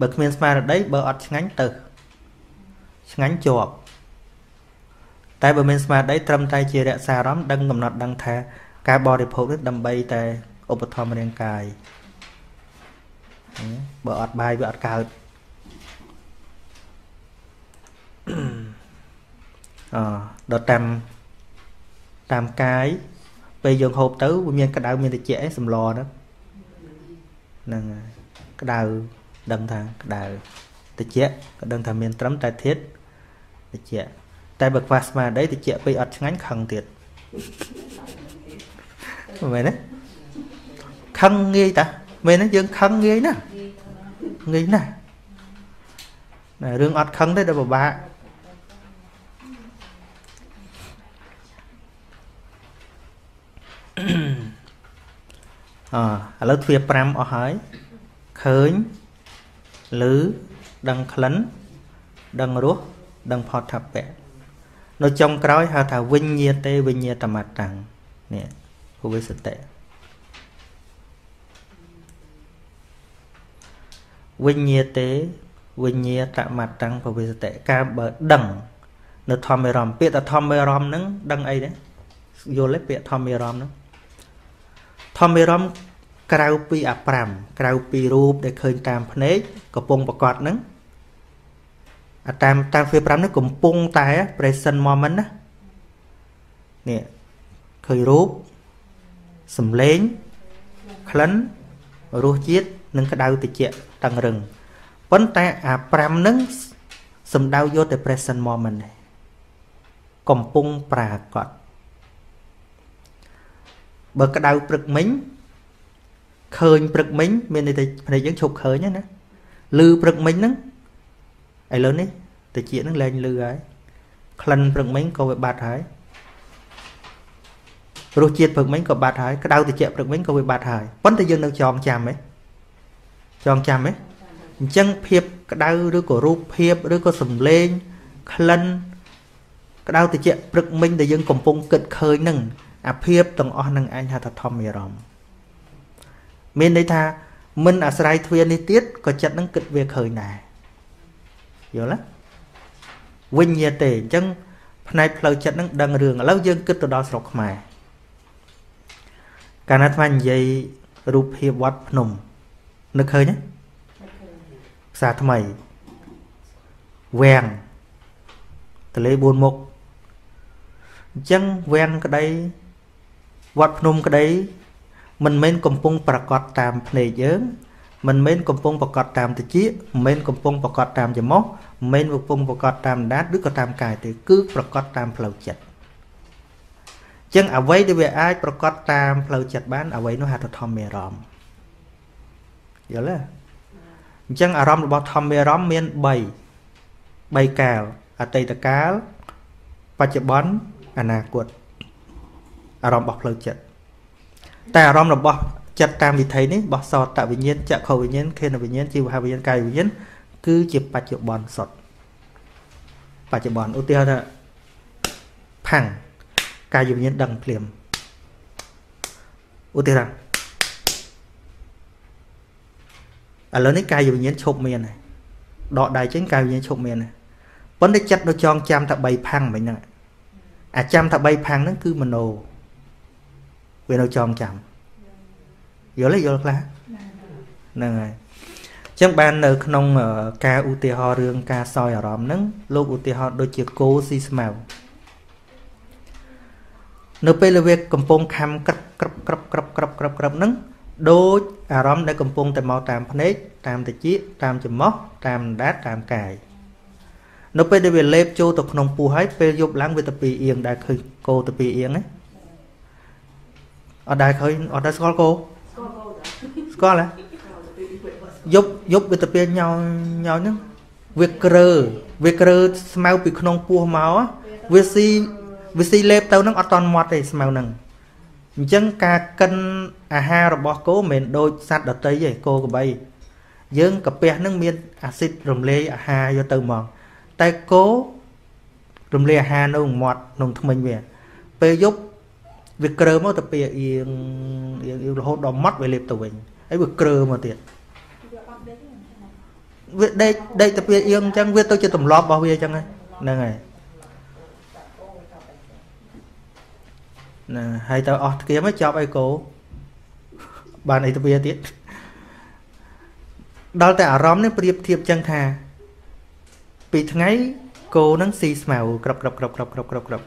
បើគ្មានស្មារតីបើអត់ឆ្ងាញ់ទៅឆ្ងាញ់ជាប់តែបើមានស្មារតីត្រឹមតែជារក្សាអារម្មណ៍ដឹងកំណត់ដឹងថាការបរិភោគនេះដើម្បីតែឧបត្ថម្ភរាងកាយ បើអត់បាយវាអត់កើតអដល់តាមតាមកាយពេលយើងហូបទៅវាមានក្តៅមានត្រជាក់ឯងសម្លហ្នឹងហ្នឹងក្តៅដឹងថាក្តៅត្រជាក់ក៏ដឹងថាមានត្រឹមតែធាតត្រជាក់តែបើខ្វះស្មារតីត្រជាក់ពេកអត់ឆ្ងាញ់ខឹងទៀតមែនទេខឹងងាយតា មែនហ្នឹងយើងខឹងងាយណាស់ងាយណាស់ណារឿងអត់ខឹងទេដែលពិបាកអឥឡូវទ្វា5អស់ហើយឃើញឮដឹងក្លិនដឹងរសដឹងផតថពៈនៅចុងក្រោយហៅថាវិញ្ញាទេវិញ្ញាតមតាំងនេះហុវិសតិ វិញ្ញាទេវិញ្ញាតមតាំងភវិសតិការបើដឹង នៅធម្មរមពាក្យថាធម្មរមហ្នឹងដឹងអីដែរយល់ទេពាក្យធម្មរមហ្នឹងធម្មរមក្រៅពីអា5ក្រៅពីរូបដែលឃើញតាមភ្នែកកំពុងប្រកាសហ្នឹងអាតាមតាមវា5នេះកំពុងតែ present moment ណានេះឃើញរូបសំឡេងក្លិនរសជាតិ និងក្តៅតិចតឹងរឹងប៉ុន្តែអា5ហ្នឹងសំដៅយកតែ present moment ទេកំពុងប្រាកដបើក្តៅព្រឹកមិញឃើញព្រឹកមិញមានន័យថាភ្នែកយើងឈប់ឃើញណាលឺព្រឹកមិញហ្នឹងឥឡូវនេះតិចហ្នឹងលែងលឺហើយក្លិនព្រឹកមិញក៏វាបាត់ហើយរសជាតិព្រឹកមិញក៏បាត់ហើយក្តៅតិចព្រឹកមិញក៏វាបាត់ហើយប៉ុន្តែយើងនៅចងចាំហ៎ ចងចាំហ៎អញ្ចឹងភាពក្តៅឬក៏រូបភាពឬក៏សំឡេងក្លិនក្តៅតិចព្រឹកមិញដែលយើងកំពុងគិតឃើញហ្នឹងអាភាពទាំងអស់នឹងឯងហៅថាធម្មអារម្មណ៍មានន័យថាមិនអាស្រ័យទ្វានេះទៀតក៏ចិត្តនឹងគិតវាឃើញដែរយល់ទេវិញ្ញាទេអញ្ចឹងផ្នែកផ្លូវចិត្តនឹងដឹងរឿងឥឡូវយើងគិតទៅដល់ស្រុកខ្មែរកាលណាអាត្មានិយាយរូបភាពវត្តភ្នំ នឹកឃើញទេផ្សារថ្មីវាំងទលេ4មុខអញ្ចឹងវាំងក្តីវត្តភ្នំក្តីមិនមែនកំពុងប្រកាសតាមភ្នែកយើងមិនមែនកំពុងប្រកាសតាមតិចមិនមែនកំពុងប្រកាសតាមច្រមុះមិនមែនកំពុងប្រកាសតាមដាតឬក៏តាមកាយទេគឺប្រកាសតាមផ្លូវចិត្តចឹងអ្វីដែលវាអាចប្រកាសតាមផ្លូវចិត្តបានអ្វីនោះហៅថាធម្មអារម្មណ៍ យល់ទេអញ្ចឹងអារម្មណ៍របស់ធម្មអារម្មណ៍មាន3 3កាលអតីតកាលបច្ចុប្បន្នអនាគតអារម្មណ៍របស់ផ្លូវចិត្តតែអារម្មណ៍របស់ចិត្តតាមវិធីនេះរបស់សោតវិញ្ញាណចក្ខុវិញ្ញាណខេនវិញ្ញាណជីវវិញ្ញាណកាយវិញ្ញាណគឺជាបច្ចុប្បន្នសុទ្ធបច្ចុប្បន្នឧទាហរណ៍ថាផាំងកាយវិញ្ញាណដឹងភ្លាមឧទាហរណ៍ ឥឡូវនេះកាយវិញ្ញាណឈប់មានហើយដកដៃចេញកាយវិញ្ញាណឈប់មានហើយប៉ុន្តែចិត្តនៅចងចាំថា3ផាំងមិញហ្នឹងអាចាំថា3ផាំងហ្នឹងគឺមโนវានៅចងចាំយល់ទេយល់ខ្លះហ្នឹងហើយអញ្ចឹងបាននៅក្នុងការឧទាហរណ៍រឿងការសោយអារម្មណ៍ហ្នឹងលោកឧទាហរណ៍ដូចជាគោស៊ីស្មៅនៅពេលវាកំពុងខំក្រឹបក្រឹបក្រឹបក្រឹបក្រឹបក្រឹបក្រឹបហ្នឹង ដូចអារម្មណ៍ដែលកំពុងតែមកតាមភ្នែកតាមតិចតាមច្រមុះតាមដាតតាមកាយនៅពេលដែលវាលេបចូលទៅក្នុងពោះហើយពេលយប់ឡើងវាទៅពីអៀងដែលឃើញគោទៅពីអៀងណាអត់ដែលឃើញអត់ដែលស្គាល់គោស្គាល់ហ៎យប់យប់វាទៅពីញោញោហ្នឹងវាក្រើវាក្រើស្មៅពីក្នុងពោះមកវាស៊ីវាស៊ីលេបទៅហ្នឹងអត់តន់មាត់ទេស្មៅហ្នឹង អញ្ចឹងការកិនអាហាររបស់គោមិនមែនដូចសត្វដតីទេគោក្របីយើងកាពះហ្នឹងមានអាស៊ីតរំលាយអាហារយកទៅមកតែគោរំលាយអាហារនៅមាត់ក្នុងថ្មិញវាពេលយប់វាក្រើមកទៅពេលអៀងអៀងរហូតដល់មាត់វាលេបទៅវិញហើយវាក្រើមកទៀតវាដេកដេកទៅពេលអៀងអញ្ចឹងវាទៅជាទម្លាប់របស់វាអញ្ចឹងហ្នឹងហើយ ណាហើយទៅអស់ធ្គាមចប់អីគោបានអីទៅវាទៀតដល់តែអារម្មណ៍នេះប្រៀបធៀបចឹងថាពីថ្ងៃគោនឹងស៊ីស្មៅក្របក្របក្របក្របក្របក្របក្រប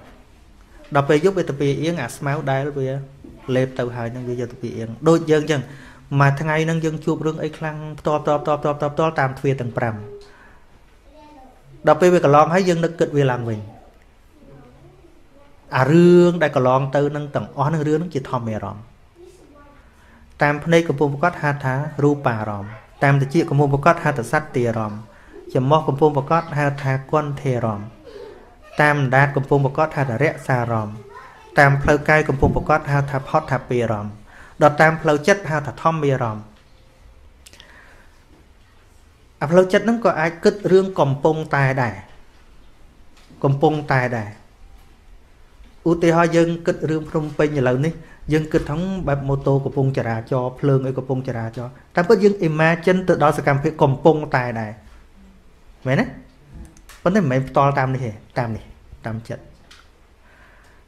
ដល់ពេលយប់វាទៅពីអៀងអាស្មៅដែលវាលេបទៅហើយនឹងវាយកទៅពីអៀងដូចយើងចឹងមួយថ្ងៃនឹងយើងជួបរឿងអីខ្លាំងផ្ទាល់ផ្ទាល់ផ្ទាល់ផ្ទាល់ផ្ទាល់ផ្ទាល់តាមទ្វារទាំង5ដល់ពេលវាកន្លងហើយយើងនឹកគិតវាឡើងវិញ អារឿងដែលកន្លងទៅនឹងទាំងអស់នឹងរឿងនឹងជាធម្មអារម្មណ៍តាមភ្នែកកំពុងប្រកាសហៅថារូបារម្មណ៍តាមតិចកំពុងប្រកាសហៅថាសត្វទារម្មណ៍ចំមោះកំពុងប្រកាសហៅថាគន្ធេរម្មណ៍តាមអណ្ដាតកំពុងប្រកាសហៅថារក្សារម្មណ៍តាមផ្លូវកាយកំពុងប្រកាសហៅថាផតថាពេរម្មណ៍ដល់តាមផ្លូវចិត្តហៅថាធម្មអារម្មណ៍អាផ្លូវចិត្តហ្នឹងក៏អាចគិតរឿងកំពុងតែដែរកំពុងតែដែរ ឧទាហរណ៍យើងគិតរឿងភ្នំពេញឥឡូវនេះយើងគិតថាបែបម៉ូតូកំពុងចរាចរភ្លើងអីកំពុងចរាចរតែពិតយើង imagine ទៅដល់សកម្មភាពកំពុងតែដែរមែនទេប៉ុន្តែមិនមែនផ្ទាល់តាមនេះទេតាមនេះតាមចិត្ត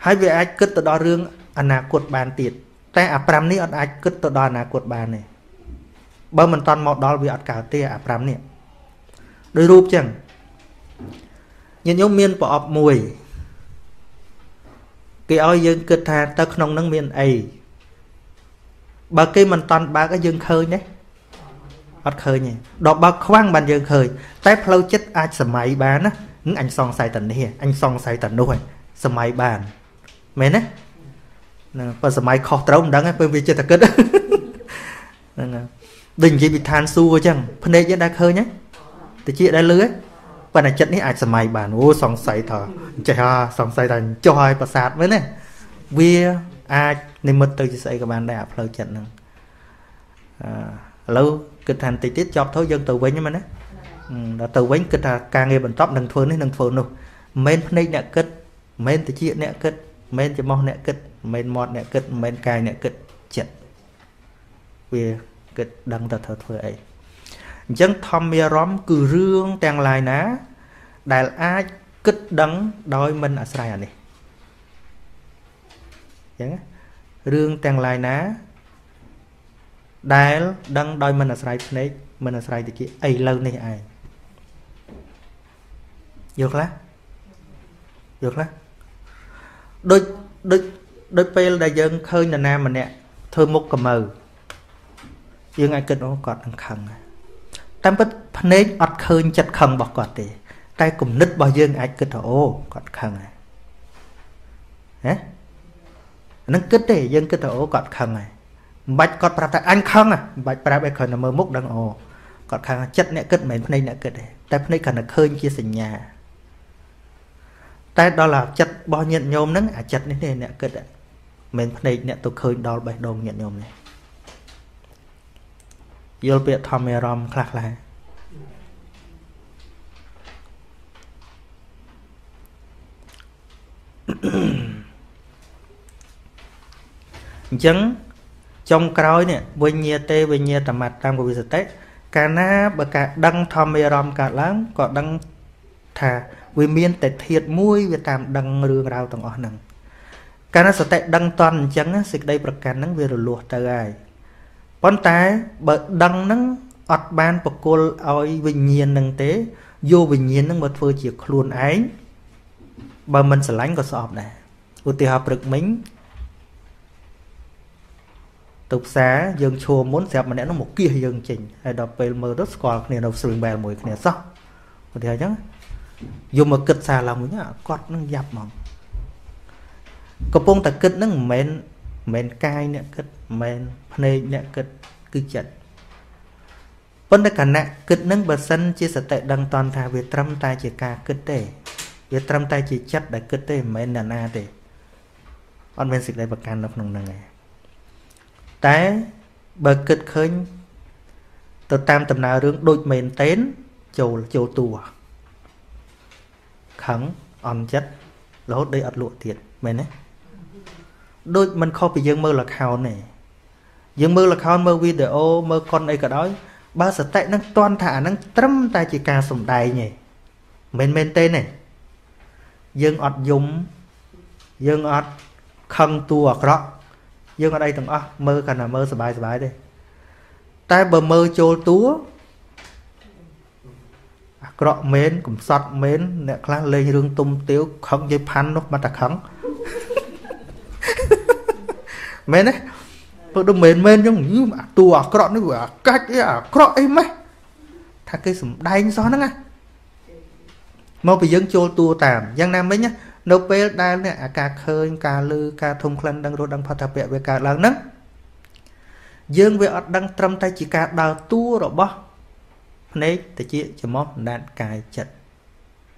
ហើយវាអាចគិតទៅដល់រឿងអនាគតបានទៀតតែអា5នេះអត់អាចគិតទៅដល់អនាគតបានទេបើមិនតន់មកដល់វាអត់កើតទេអា5នេះដោយរូបចឹងញាតិញោមមានប្រអប់មួយ គេឲ្យយើងគិតថាទៅក្នុងនឹងមានអីបើគេមិនតន់បើកយើងឃើញទេអត់ឃើញទេដល់បើកខ្វាំងបានយើងឃើញតែផ្លូវចិត្តអាចសម័យបានណាអញសង្ស័យតនេះអញសង្ស័យតនោះឯងសម័យបានមែនទេហ្នឹងបើសម័យខុសត្រូវមិនដឹងទេពេលវាចិត្តតែគិតហ្នឹងដូចនិយាយពីឋានសួគ៌អញ្ចឹងភ្នែកយើងដែរឃើញទេតិចដែរលឺទេ ប៉ុន្តែចិត្តនេះអាចសម័យបានអូសង្ស័យថាចេះហ่าសង្ស័យថាចុះឲ្យប្រសាទមែនទេវាអាចនិមិត្តទៅជាស្អីក៏បានដែរអាផ្លូវចិត្តហ្នឹងអឺឥឡូវគិតថាបន្តិចទៀតចប់ទៅយើងទៅវិញមែនទេដល់ទៅវិញគិតថាការងារបន្តនឹងធ្វើនេះនឹងធ្វើនោះមិនមែនភ្នែកអ្នកគិតមិនមែនតិចអ្នកគិតមិនមែនច្រមុះអ្នកគិតមិនមែនមាត់អ្នកគិតមិនមែនកាយអ្នកគិតចិត្តវាគិតដឹងទៅធ្វើធ្វើអី អញ្ចឹងធម្មារម្មណ៍គឺរឿងទាំងឡាយណា ដែលអាចគិតដឹងដោយមិនអាស្រ័យអានេះអញ្ចឹងរឿងទាំងឡាយណា ដែលដឹងដោយមិនអាស្រ័យភ្នែកមិនអាស្រ័យតិចឥឡូវនេះឯងយល់ខ្លះយល់ខ្លះដូចដូចដូចពេលដែលយើងឃើញនរណាម្នាក់ធ្វើមុខកម្ៅយើងអាចគិតអូគាត់នឹងខឹង តាមពិតភ្នែកអត់ឃើញចិត្តខឹងរបស់គាត់ទេ តែគំនិតរបស់យើងអាចគិតថាអូគាត់ខឹងហើយណានឹងគិតទេយើងគិតថាអូគាត់ខឹងហើយមិនបាច់គាត់ប្រាប់ថាអញខឹងមិនបាច់ប្រាប់ឲ្យគ្រាន់តែមើលមុខដឹងអូគាត់ខឹងចិត្តអ្នកគិតមិនមែនភ្នែកអ្នកគិតទេតែភ្នែកគ្រាន់តែឃើញជាសញ្ញាតែដល់អាចិត្តរបស់ញាតិញោមហ្នឹងអាចិត្តនេះទេអ្នកគិតមិនភ្នែកអ្នកទៅឃើញដល់បេះដូងញាតិញោមនេះ យល់ពាក្យធម្មអារម្មណ៍ខ្លះខ្លះអញ្ចឹងចុងក្រោយនេះវិញ្ញាទេវិញ្ញាតមត្តតាមគវិសតិកាលណាបើការដឹងធម្មអារម្មណ៍កើតឡើងក៏ដឹងថាវាមានតែធាតមួយវាតាមដឹងរឿងរ៉ាវទាំងអស់ហ្នឹងកាលណាសតិដឹងតន់អញ្ចឹងសេចក្តីប្រកាន់ហ្នឹងវារលាស់ទៅហើយ ប៉ុន្តែបើដឹងហ្នឹងអត់បានបកគលឲ្យវិញ្ញាណហ្នឹងទេយកវិញ្ញាណហ្នឹងមកធ្វើជាខ្លួនឯងបើមិនស្រឡាញ់ក៏ស្អប់ដែរឧទាហរណ៍ព្រឹកមិញទៅផ្សារយើងឈួរមុនស្រាប់ម្នាក់នោះមកគៀសយើងចេញហើយដល់ពេលមើលទៅស្គាល់គ្នានៅស្រីបែលមួយគ្នាសោះឧទាហរណ៍អញ្ចឹងយកមកគិតសារឡើងវិញគាត់នឹងយ៉ាប់ហ្មងកំពុងតែគិតនឹងមិនមែន មិនមែនកាយអ្នកគិតមិនមែនភ្នែកអ្នកគិតគឺចិត្តប៉ុន្តែគណៈគិតនឹងបើសិនជាសតិដឹងតន់ថាវាត្រឹមតែជាការគិតទេ វាត្រឹមតែជាចិត្តដែលគិតទេមិនមែនអ្នកណាទេអត់មានសេចក្តីប្រកាន់នៅក្នុងនឹងទេតែបើគិតឃើញទៅតាមដំណើររឿងដូចមែនតេនចូលចូលតួខឹងអន់ចិត្តរហូតដល់អត់លក់ទៀតមែនទេ ដូចមិនខុសពីយើងមើល account ទេយើងមើល account មើលវីដេអូមើលកុនអីក៏ដោយបើសតិនឹងតន់ថាអានឹងត្រឹមតែជាការសំដែងទេមិនមែនទេទេយើងអត់យំយើងអត់ខឹងតួអាក្រក់យើងអត់អីទាំងអស់មើលកាន់តែមើលសบายសบายទេតែបើមើលចូលតួអាក្រក់មែនកំសត់មែនអ្នកខ្លះលេងរឿងទុំទាវខឹងយាយផាន់នោះមកតែខឹង មែនទេព្រោះដូចមែនមែនចឹងអាតួអាក្រក់នេះវាអាកាច់អីអាក្រក់អីម៉េះថាគេសំដែងសោះហ្នឹងណាមកពីយើងចូលតួតាមយ៉ាងណាមិញនៅពេលដែលនេះអាការឃើញការលឺការធំក្លិនដឹងរស់ដឹងផុតថាពៈវាកើតឡើងហ្នឹងយើងវាអត់ដឹងត្រឹមតែជាការដើរតួរបស់ភ្នែកតិចច្រមុះដាតកាយចិត្ត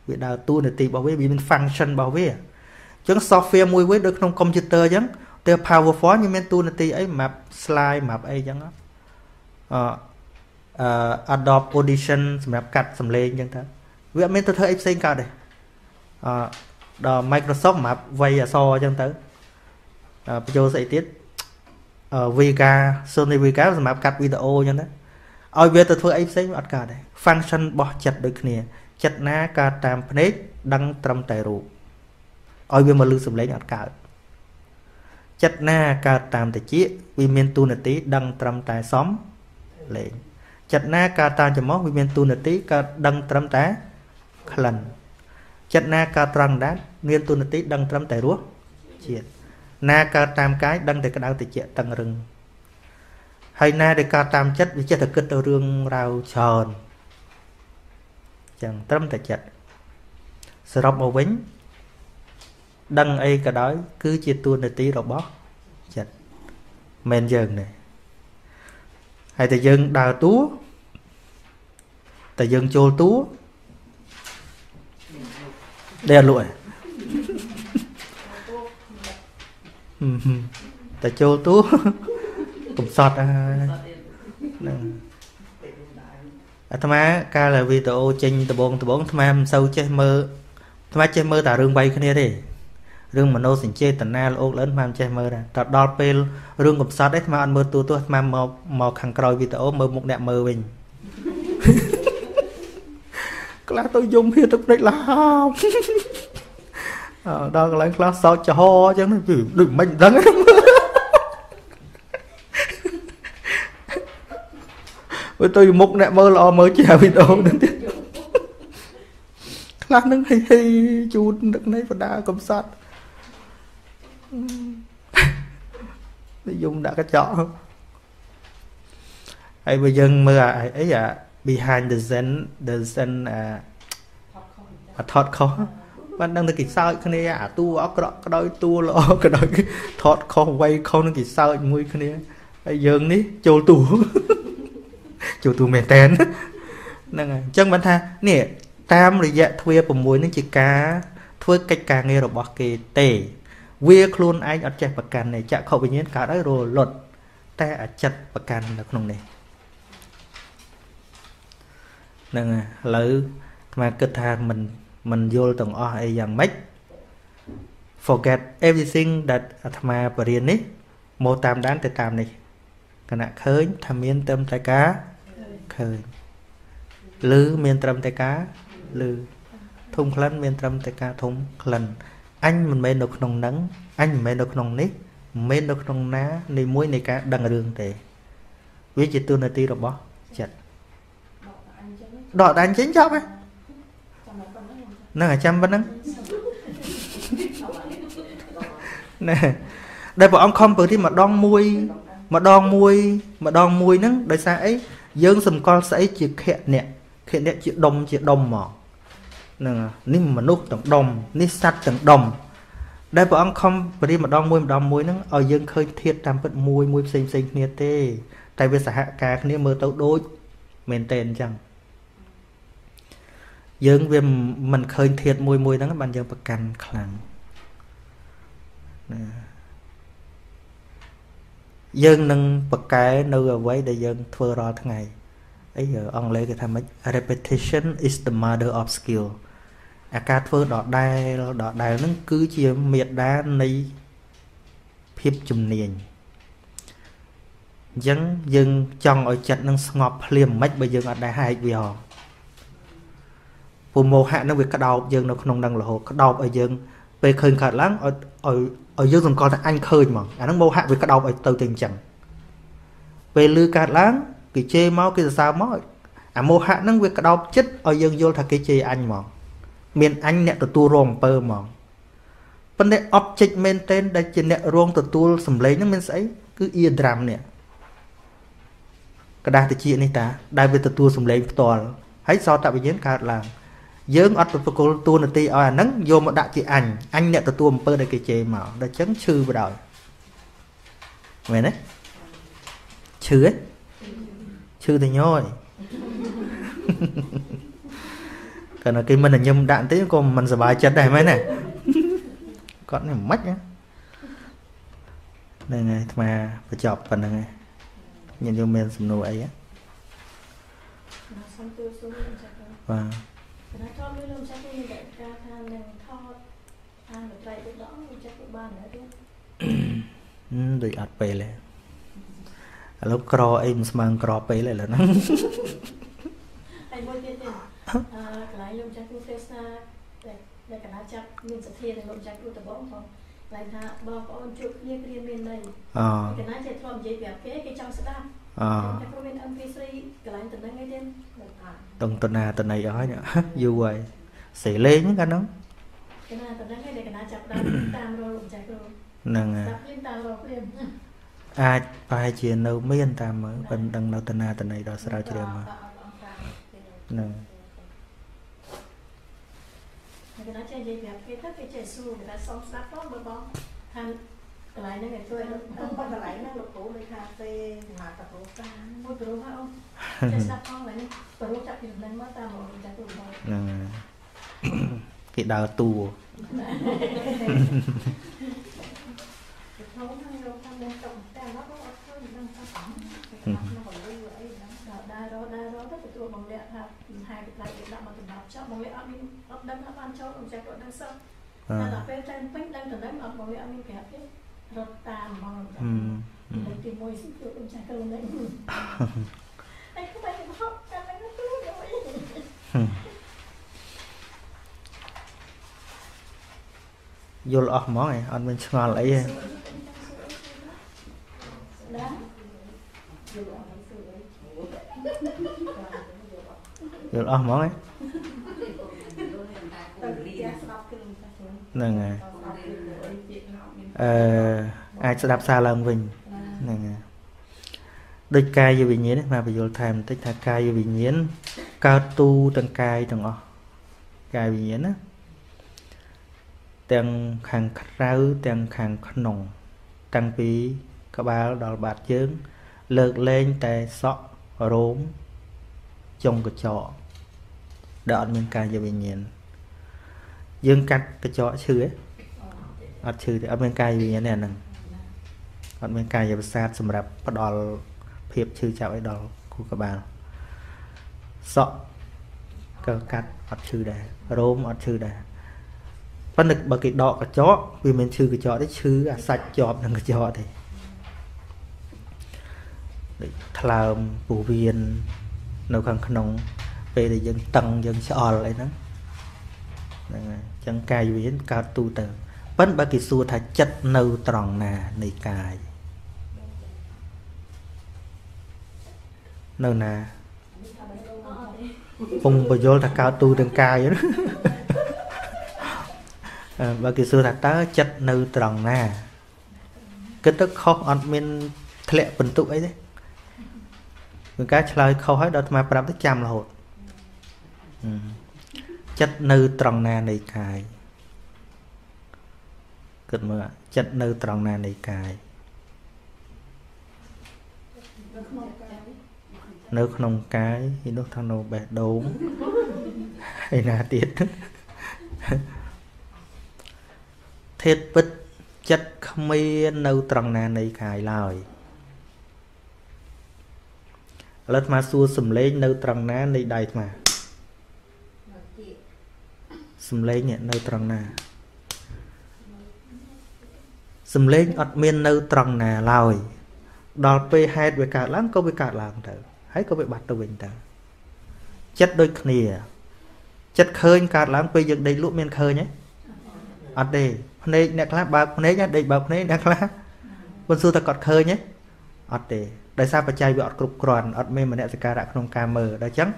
វាដើរតួនាទីរបស់វាវាមាន function របស់វាអញ្ចឹង software មួយវិញដូចក្នុង computer អញ្ចឹង ទៅ PowerPoint វាមានទូនាទីអី map slide map អីចឹងអឺអឺ Adobe Audition សម្រាប់កាត់សំឡេងចឹងទៅវាអត់មានទៅធ្វើអីផ្សេងកើតទេអឺដល់ Microsoft map វ័យអសចឹងទៅបញ្ចូលស្អីទៀតអឺ Vega Sony Vega សម្រាប់កាត់វីដេអូចឹងទៅឲ្យវាទៅធ្វើអីផ្សេងអត់កើតទេ function របស់ចិត្តដូចគ្នា ចិត្តណាកើតតាមភ្នែកដឹងត្រឹមតែរូបឲ្យវាមកលឺសំឡេងអត់កើត ចិត្តណាកើតតាមតិចវាមានទូនាទីដឹងត្រឹមតែសំលេងចិត្តណាកើតតាមច្រមុះវាមានទូនាទីកើតដឹងត្រឹមតែក្លិនចិត្តណាកើតត្រង់ដានមានទូនាទីដឹងត្រឹមតែរសជាតិណាកើតតាមកាយដឹងតែក្តៅតិចតឹងរឹងហើយណាដែលកើតតាមចិត្តវាចិត្តតែគិតទៅរឿងរ៉ាវច្រើនចឹងត្រឹមតែចិត្តសរុបមកវិញ ដឹងអីក៏ដោយ គឺជាទួនាទីរបស់ចិត្តមិនយើងទេហើយតែយើងដើរតួតែយើងចូលតួដែលអត់លក់តែចូលតួកំសត់ហ្នឹងអាត្មាកាលវីដេអូចេញដបងដបងអាត្មាមិនសូវចេះមើលអាត្មាចេះមើលតែរឿងវាយគ្នាទេ រឿងមโนសញ្ចេតនាលោកលឿនអាត្មាមិនចេះមើលដែរតែដល់ពេលរឿងកំសត់ឯងអាត្មាអត់មើលទូទស្សន៍អាត្មាមកមកខាងក្រោយវីដេអូមើលមុខអ្នកមើលវិញខ្លះទៅយំហៀទឹកភ្នែកឡាបដល់កន្លែងខ្លះសោចចំហអញ្ចឹងដូចមិនដឹងវាទៅមុខអ្នកមើលល្អមើលជាវីដេអូនឹងទៀតខ្លះនឹងហីហីជូនទឹកនេះបដាកំសត់ និយមដាក់កញ្ចក់ហើយបើយើងមើលអីអា behind the zen the zen អាថតខុសបានដឹងតែគេសើចគ្នាអាតួអក្រក់ក្តោយតួល្អក្តោយថតខុសវ័យខុសនឹងគេសើចមួយគ្នាហើយយើងនេះចូលតួចូលតួមែនតែនហ្នឹងហើយអញ្ចឹងបានថានេះតាមរយៈទ្វា6នេះជាការធ្វើកិច្ចការងាររបស់គេទេ វាខ្លួនឯងអត់ចេះប្រកាន់ទេចក្ខុវិញ្ញាណកើតឲ្យរលត់តែអចិត្តប្រកាន់នៅក្នុងនេះហ្នឹងឥឡូវអាត្មាគិតថាមិនមិនយល់ទាំងអស់អីយ៉ាងម៉េច forget everything that អាត្មាបរៀននេះមកតាមដានទៅតាមនេះគណៈឃើញថាមានត្រឹមតែការឃើញឬមានត្រឹមតែការឬធំក្លិនមានត្រឹមតែការធំក្លិន អញមិនមែននៅក្នុងនឹងអញមិនមែននៅក្នុងនេះមិនមែននៅក្នុងណានៃមួយនៃការដឹងរឿងទេវាជាទូនាទីរបស់ចិត្តដកតែអញចេញចប់ហ្នឹងអាចាំប៉ុណ្ណឹងណែដែលព្រះអង្គខំពើទីម្ដងមួយម្ដងមួយម្ដងមួយហ្នឹងដោយសារអីយើងសម្គាល់ស្អីជាខៈអ្នកខៈអ្នកជាដុំជាដុំមកហ្នឹងនេះមនុស្សទាំងដុំនេះសត្វទាំងដុំដែលព្រះអង្គខំបរិម្ដងមួយម្ដងមួយហ្នឹងឲ្យយើងឃើញធាតតាមពិតមួយមួយផ្សេងផ្សេងគ្នាទេ តែវាសហការគ្នាមើលទៅដូចមែនតើអញ្ចឹងយើងវាមិនឃើញធាតមួយមួយហ្នឹងបានយើងប្រកាន់ខ្លាំងណាយើងនឹងប្រកែនៅអ្វីដែលយើងធ្វើរាល់ថ្ងៃអីអង់គ្លេសគេថាម៉េច repetition is the mother of skill អាការធ្វើដដែលដដែលហ្នឹងគឺជាមេដានៃភាពជំនាញអញ្ចឹងយើងចង់ឲ្យចិត្តនឹងស្ងប់ភ្លាមមិនបើយើងអត់ដែរហែកវាហ៎ពុំមោហៈនឹងវាក្តោបយើងនៅក្នុងនឹងរហូតក្តោបឲ្យយើងពេលឃើញកើតឡើងឲ្យឲ្យឲ្យយើងសង្កល់ថាអញឃើញហ្មងអាហ្នឹងមោហៈវាក្តោបឲ្យទៅទៅអញ្ចឹងពេលលឺកើតឡើងគេជេរមកគេសរសើរមកអាមោហៈហ្នឹងវាក្តោបចិត្តឲ្យយើងយល់ថាគេជេរអញហ្មង មានអញអ្នកទទួលរងអំពើហ្មងប៉ុន្តែ object មែនទែនដែលជាអ្នករងទទួលសម្លេងហ្នឹងមានស្អីគឺ ear drum នេះกระดาษតិចនេះតា ដែលវាទទួលសម្លេងផ្ទាល់ហើយសតវិញ្ញាណកើតឡើងយើងអត់ប្រគល់តួនាទីឲ្យអាហ្នឹងយកមកដាក់ជាអញអញអ្នកទទួលអំពើដែលគេជេរមកដល់អញ្ចឹងឈឺបដ ாய் មែនទេឈឺទេឈឺតែញយ កាលណាគេមិនញឹមដាក់ទេក៏មិនសប្បាយចិត្តដែរមែនទេគាត់នេះមិនខ្មិចហ្នឹងហើយអាត្មាបញ្ចប់ប៉ុណ្្នឹងហើយញាតិញោមមានសំណួរអីហ៎សំទោសលោកចាស់បាទគណៈចូលមានលោកចាស់មានតែការថានឹងថតអានត្រៃទៅដល់លោកចាស់ក៏បានដែរទេហឹមដូចអត់ពេលទេឥឡូវក្រអីមិនស្មើនឹងក្រពេលទេឥឡូវហ្នឹងហើយមួយទៀតទេអឺកន្លែងលោកចាស់គូទេសនាដែលដែលកណ្ដាលចាប់មានសទ្ធានឹងលោកចាស់គូដបងផងកន្លែងថាបងប្អូនជួបគ្នាព្រាមានន័យអូកណ្ដាលចេះធ្លាប់និយាយប្រាប់គេគេចង់ស្ដាប់អូតែគ្រូមាន MP3 កន្លែងតំណែងអីទេមិនអត់តុងតណាតណៃអស់ហើយនេះយូរហើយសេលេងហ្នឹងកាលហ្នឹងកណ្ដាលតំណែងឯដែលកណ្ដាលចាប់ដើមតាមរលោកចាស់គ្រូហ្នឹងហើយស្ដាប់ព្រាមតាមរកព្រាមអាចប្រហែលជានៅមានតាមមើលប៉ុន្តែដឹងនៅតណាតណៃដល់ស្រាវជ្រាវមកហ្នឹងហើយ កណ្ដាលចេះនិយាយប្រាប់គេទៅគេចេះសួរកណ្ដាលសុំស្ដាប់ផងបើបងថាកន្លែងហ្នឹងគេជួយឲ្យទៅប៉ុនកន្លែងហ្នឹងលោកគ្រូលេខាទេសម្រាប់តគ្រូតាមួយប្រុសហ่าអូចេះស្ដាប់ផងឡើយនេះប្រុសចាប់ពីដំណឹងមកតាមមកចាស់គ្រូបងហ្នឹងហើយគេដើរតួ ទៅក្នុងហ្នឹងលោកថាមានចុកតែមកអត់ឃើញដឹងថាផងក្នុងលុយអីហ្នឹង ដល់ដើររដើររទៅទទួលបងលាក់ថាហាយពីដៃគេដាក់មកដំណប់ចោលបងលាក់អត់មានអត់ដឹងថាបានចូលបងចាស់គាត់ដឹងសោះ អឺ តែដល់ពេលតែពេញដឹងតំណែងអត់បងលាក់អត់មានប្រាប់ទេរត់តាមហ្មងហឹមហឹមលេខទី1សិជួបងចាស់គ្រូនេះអីខ្វៃមកហត់កាន់តែគ្រូយកអីយល់អស់ហ្មងឯងអត់មានឆ្ងល់អីទេណាយល់អស់ហ្មងឯង ទៅផ្ទះស្ដាប់គឺថាខ្លួន ហ្នឹងហើយស្ដាប់គឺអីទៀតណោមានអឺអាចស្ដាប់សារឡើងវិញហ្នឹងហើយដូចកាយវិញ្ញាណនេះមកបញ្យល់ថែមបន្តិចថាកាយវិញ្ញាណកើតទូទាំងកាយទាំងអស់កាយវិញ្ញាណណាទាំងខាងក្រៅទាំងខាងក្នុង តាំងពីក្បាលដល់បាតជើង លើកលែងតែសក់រោមចុងកញ្ចក់ដែលអត់មានកាយវិញ្ញាណ យើងកាត់កញ្ចក់ឈឺទេអត់ឈឺទេអត់មានកាយវិញ្ញាណទេអាហ្នឹងអត់មានកាយប្រសាទសម្រាប់ផ្ដល់ភាពឈឺចាប់ឲ្យដល់គូក្បាលសក់ក៏កាត់អត់ឈឺដែររោមអត់ឈឺដែរប៉ុន្តែបើគេដកកញ្ចក់វាមិនឈឺកញ្ចក់ទេឈឺអាសាច់ជាប់នឹងកញ្ចក់ទេដូចថ្លើមពោះវៀននៅខាងក្នុងពេលដែលយើងតឹងយើងឆ្អល់អីហ្នឹង ហ្នឹងហើយអញ្ចឹងកាយវិញ្ញាណកើតទូទៅប៉ិនបើគេសួរថាចិត្តនៅត្រង់ណានៃកាយនៅណាអត់ទេពងបញ្យល់ថាកើតទូទាំងកាយហ្នឹងអឺបើគេសួរថាតើចិត្តនៅត្រង់ណាគិតទៅខុសអត់មានធ្លាក់បន្ទុកអីទេគឺការឆ្លើយខុសហើយដល់អាត្មាប្រាប់ទៅចាំរហូតហឹម ចិត្តនៅត្រង់ណានៃកាយគិតមើលចិត្តនៅត្រង់ណានៃកាយនៅក្នុងកាយនៅក្នុងកាយឯនោះថានៅបេះដូងឯណាទៀតធាតពិតចិត្តគ្មាននៅត្រង់ណានៃកាយឡើយឥឡូវអាត្មាសួរសំឡេងនៅត្រង់ណានៃដៃអាត្មា សំឡេងនេះនៅត្រង់ណាសំឡេងអត់មាននៅត្រង់ណាឡើយដល់ពេលហេតុវាកើតឡើងក៏វាកើតឡើងទៅហើយក៏វាបាត់ទៅវិញទៅចិត្តដូចគ្នាចិត្តឃើញកើតឡើងពេលយើងដេកលក់មានឃើញទេអត់ទេភ្នែកអ្នកខ្លះបើកភ្នែកណាដេកបើកភ្នែកអ្នកខ្លះមិនសួរថាគាត់ឃើញទេអត់ទេដោយសារបច្ច័យវាអត់គ្រប់គ្រាន់អត់មានមនសិការៈក្នុងការមើលដល់អញ្ចឹង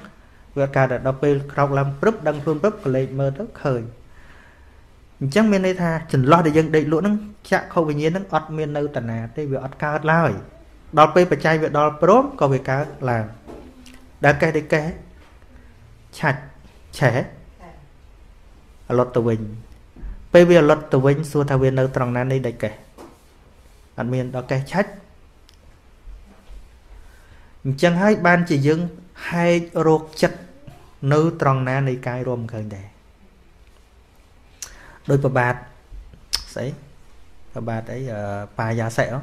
វាអត់កើតដល់ពេលក្រោកឡើងព្រឹបដឹងខ្លួនព្រឹបក៏លេចមើលទៅឃើញអញ្ចឹងមានន័យថាចន្លោះដែលយើងដេកលក់ហ្នឹងចក្ខុវិញ្ញាណហ្នឹងអត់មាននៅតាណាទេវាអត់កើតឡើយដល់ពេលបច្ច័យវាដល់ព្រមក៏វាកើតឡើងដល់កេះដូចកេះឆាច់ឆេះអលត់ទៅវិញពេលវាអលត់ទៅវិញសួរថាវានៅត្រង់ណានៃដេចកេះអត់មានដល់កេះឆាច់ អញ្ចឹងហើយបានជាយើងហែករោគចិត្តនៅត្រង់ណានៃកាយរួមឃើញដែរដោយប្របាទស្អីប្របាទអីអឺបាយាសិហ៎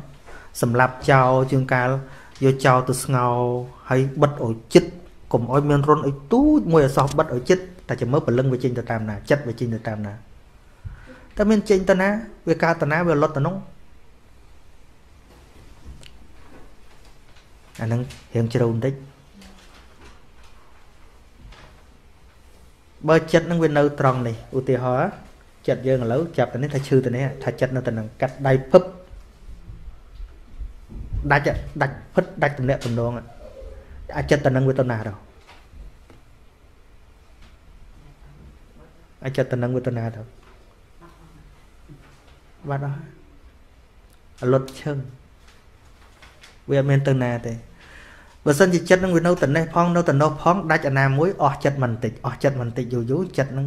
សម្លាប់ចោលជាងកាលយកចោលទៅស្ងោរហើយបិទឲ្យចិត្តកុំឲ្យមានរុនឲ្យទូចមួយអសោះបិទឲ្យចិត្តតែចាំមើលព្រលឹងវាចេញទៅតាមណាចិត្តវាចេញទៅតាមណាតែមានចេញទៅណាវាកើតទៅណាវាលត់ទៅនោះ អាហ្នឹងរៀងជ្រៅបន្តិចបើចិត្តនឹងវានៅត្រង់នេះឧទាហរណ៍ចិត្តយើងឥឡូវចាប់ទៅនេះថាឈឺទៅនេះថាចិត្តនៅទៅនឹងកាត់ដៃភឹបដាច់ដាច់ផិតដាច់តំណាក់តំណងអាចចិត្តទៅនឹងវាទៅណាទៅអាចចិត្តទៅនឹងវាទៅណាទៅបាត់អស់អលត់ឈឹងវាអត់មានទៅណាទេ បើសិនជាចិត្តនឹងវានៅតែនេះផងនៅតែនោះផងដាច់អាណាមួយអស់ចិត្តមិនតិចអស់ចិត្តមិនតិចយូរយូរចិត្តនឹង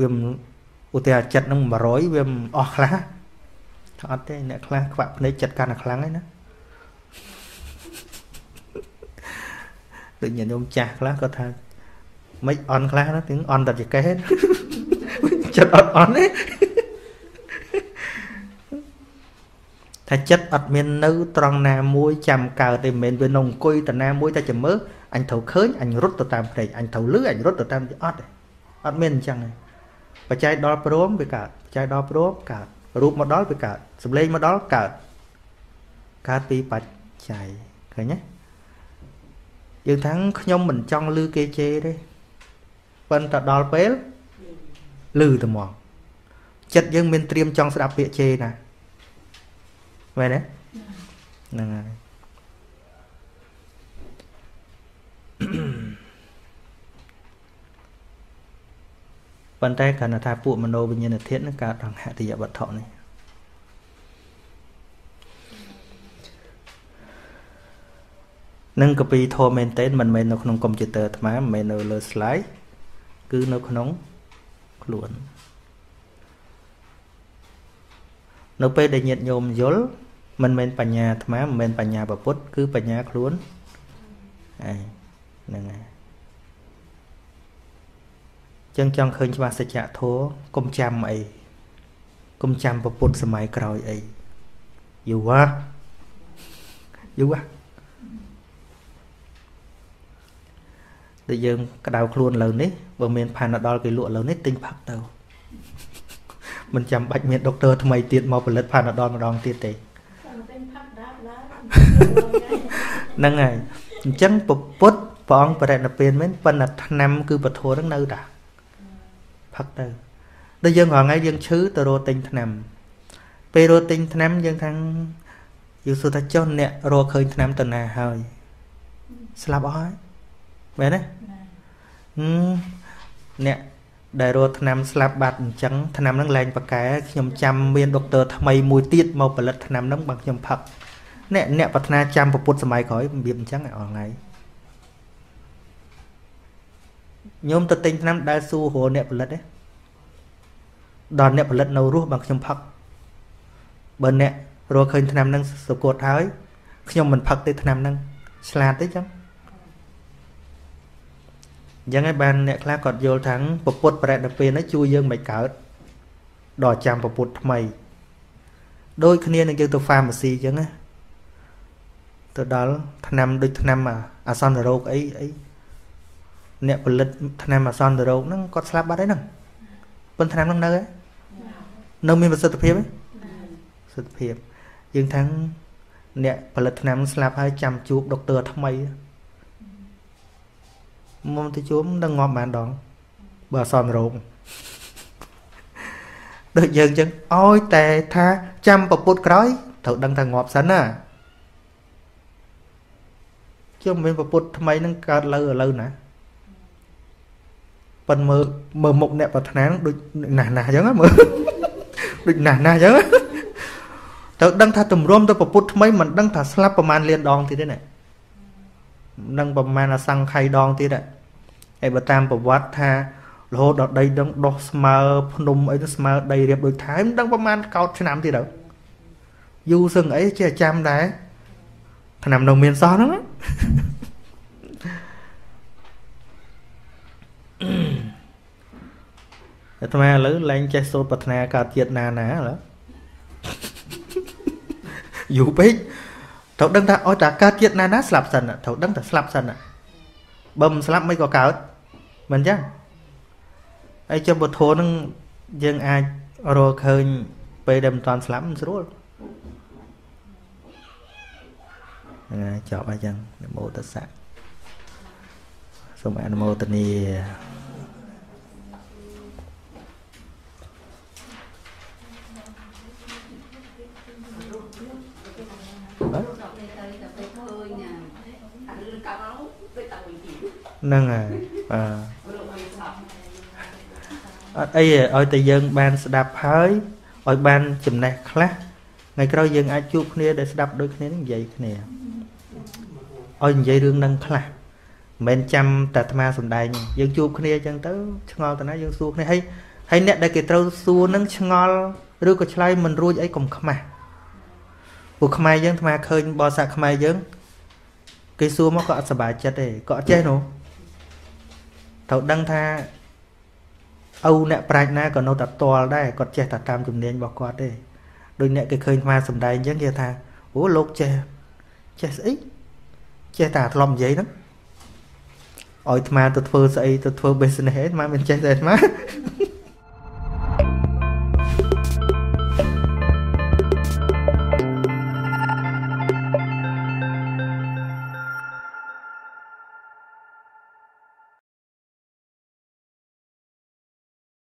វាឧទាហរណ៍ចិត្តនឹង100វាអស់ខ្លះអត់ទេអ្នកខ្លះខ្វាក់ភ្នែកចិត្តកាន់តែខ្លាំងហើយណាដូចញាតិញោមចាស់ខ្លះគាត់ថាមិនអន់ខ្លះណាទាំងអន់តែចកេះចិត្តអត់អន់ទេ ថាចិត្តអត់មាននៅត្រង់ណាមួយចាំកើតទេមិនមែនវានៅអង្គុយតាណាមួយតែចាំមើលអញត្រូវឃើញអញរត់ទៅតាមព្រៃអញត្រូវលឺអញរត់ទៅតាមអត់ទេអត់មានអញ្ចឹងទេបច្ច័យដល់ព្រមវាកើតបច្ច័យដល់ព្រមកើតរូបមកដល់វាកើតសម្លេងមកដល់កើតកើតពីបច្ច័យឃើញទេយើងថាខ្ញុំមិនចង់លឺគេជេរទេប៉ុន្តែដល់ពេលលឺទៅមកចិត្តយើងមានត្រៀមចង់ស្ដាប់ពាក្យជេរណា មែនទេហ្នឹងហើយប៉ុន្តែគ្រាន់តែថាពួកមโนវិញ្ញាណធាតុនឹងកើតដង្ហតិយវត្ថុនេះនឹងកពីធម៌មែនតើមិនមែននៅក្នុងកុំព្យូទ័រអាត្មាមិនមែននៅលើ slide គឺនៅក្នុងខ្លួននៅពេលដែលញាតិញោមយល់ មិនមែនបញ្ញាអាត្មាមិនមែនបញ្ញាពុទ្ធគឺបញ្ញាខ្លួនឯងហ្នឹងហើយចឹងចង់ឃើញច្បាស់សច្ចធម៌កុំចាំអីកុំចាំពុទ្ធសម័យក្រោយអីយូរហ៎យូរហ៎ដែលយើងក្តៅខ្លួនលើនេះបើមានផាណាដលគេលក់លើនេះទិញផឹកទៅមិនចាំបាច់មានដុកទ័រថ្មីទៀតមកផលិតផាណាដលម្ដងទៀតទេ ហ្នឹងហើយអញ្ចឹងពពុទ្ធព្រះអង្គបរិណិព្វានមែនប៉ុន្តែឆ្នាំគឺពធនឹងនៅតាផឹកទៅដូចយើងរាល់ថ្ងៃយើងឈឺទៅរកទិញឆ្នាំពេលរកទិញឆ្នាំយើងថាយើងសួរថាចុះអ្នករកឃើញឆ្នាំទៅណាហើយស្លាប់អស់ហើយមែនទេអ្នកដែលរកឆ្នាំស្លាប់បាត់អញ្ចឹងឆ្នាំហ្នឹងលែងប្រកែខ្ញុំចាំមានដុកទ័រថ្មីមួយទៀតមកផលិតឆ្នាំហ្នឹងបើខ្ញុំផឹក អ្នកអ្នកប្រាថ្នាចាំពុទ្ធសម័យក្រោយរបៀបអញ្ចឹងអស់ថ្ងៃញោមទៅទិញឆ្នាំដែលសួររអ្នកផលិតទេដល់អ្នកផលិតនៅរស់បើខ្ញុំផឹកបើអ្នករកឃើញឆ្នាំហ្នឹងសុគតហើយខ្ញុំមិនផឹកទេឆ្នាំហ្នឹងឆ្លាតទេចឹងអញ្ចឹងហើយបានអ្នកខ្លះគាត់យល់ថាពពុទ្ធប្រតិពេលនេះជួយយើងមិនកើតដល់ចាំពពុទ្ធថ្មី ដូចគ្នានឹងយើងទៅ pharmacy អញ្ចឹងណា ទៅដល់ឆ្នាំដូចឆ្នាំអាសន្នរោគអីអីអ្នកផលិតឆ្នាំអាសន្នរោគហ្នឹងគាត់ស្លាប់បាត់ហើយហ្នឹងប៉ុន្តែឆ្នាំហ្នឹងនៅនៅមានប្រសិទ្ធភាពទេប្រសិទ្ធភាពយើងថាអ្នកផលិតឆ្នាំស្លាប់ហើយចាំជួបដុកទ័រថ្មីមុំទៅជួបនឹងងាប់បានដងបើអសន្នរោគដូចយើងចឹងឲ្យតែថាចាំពពុតក្រោយត្រូវដឹងថាងាប់សិនណា ខ្ញុំមិនមានពុទ្ធថ្មីនឹងកើតលើឥឡូវណាប៉ិនមើលមើលមុខអ្នកប្រាថ្នាដូចណាស់ណាស់អញ្ចឹងមើលដូចណាស់ណាស់អញ្ចឹងទៅដឹងថាទម្រាំទៅពុទ្ធថ្មីមិនដឹងថាស្លាប់ប្រហែលលានដងទៀតទេណានឹងប្រហែលអសង្ខ័យដងទៀតហើយបើតាមប្រវត្តិថារហូតដល់ដីដឹងដោះស្មើភ្នំអីទៅស្មើដីរៀបដូចថែមដឹងប្រហែលកោតឆ្នាំទៀតទៅយូរសឹងអីចេះចាំដែរ ឆ្នាំនៅមានសោះហ្នឹងអាត្មាឥឡូវឡើងចេះសូត្រប្រាថ្នាកើតជាតិណាណាឥឡូវយូរពេកត្រូវដឹងថាឲ្យតាកើតជាតិណាណាស្លាប់សិនត្រូវដឹងថាស្លាប់សិនបើមិនស្លាប់មិនក៏កើតមិនអញ្ចឹងហើយចំពធនឹងយើងអាចរកឃើញពេលដែលមិនតាន់ស្លាប់មិនស្រួល ហ្នឹងហើយចប់ហើយចឹងនមោតសៈសូមអនុមោទនាហ្នឹងហើយបាទអត់អីឲ្យតែយើងបានស្ដាប់ហើយឲ្យបានចំណេះខ្លះថ្ងៃក្រោយយើងអាចជួបគ្នាដែលស្ដាប់ដូចគ្នានឹងនិយាយគ្នា ឲ្យនិយាយរឿងនឹងខ្លះមិនចាំតែអាត្មាសំដែងយើងជួបគ្នាអញ្ចឹងទៅឆ្ងល់តាណាយើងសួរគ្នាហើយហើយអ្នកដែលគេត្រូវសួរនឹងឆ្ងល់ឬក៏ឆ្លើយមិនរួចអីកុំខ្មាស់ពួកខ្មែរយើងអាត្មាឃើញបរិស័ទខ្មែរយើងគេសួរមកក៏អត់សប្បាយចិត្តទេក៏អត់ចេះនោះត្រូវដឹងថាឪអ្នកប្រាជ្ញណាក៏នៅតែតល់ដែរគាត់ចេះតែតាមជំនាញរបស់គាត់ទេដូចអ្នកគេឃើញអាសំដែងអញ្ចឹងគេថាអូលោកចេះចេះស្អី ចេះតែធ្លាប់និយាយហ្នឹងឲ្យអាត្មាទៅធ្វើស្អីទៅធ្វើ business ឯងអាត្មាមិនចេះទេអាត្មា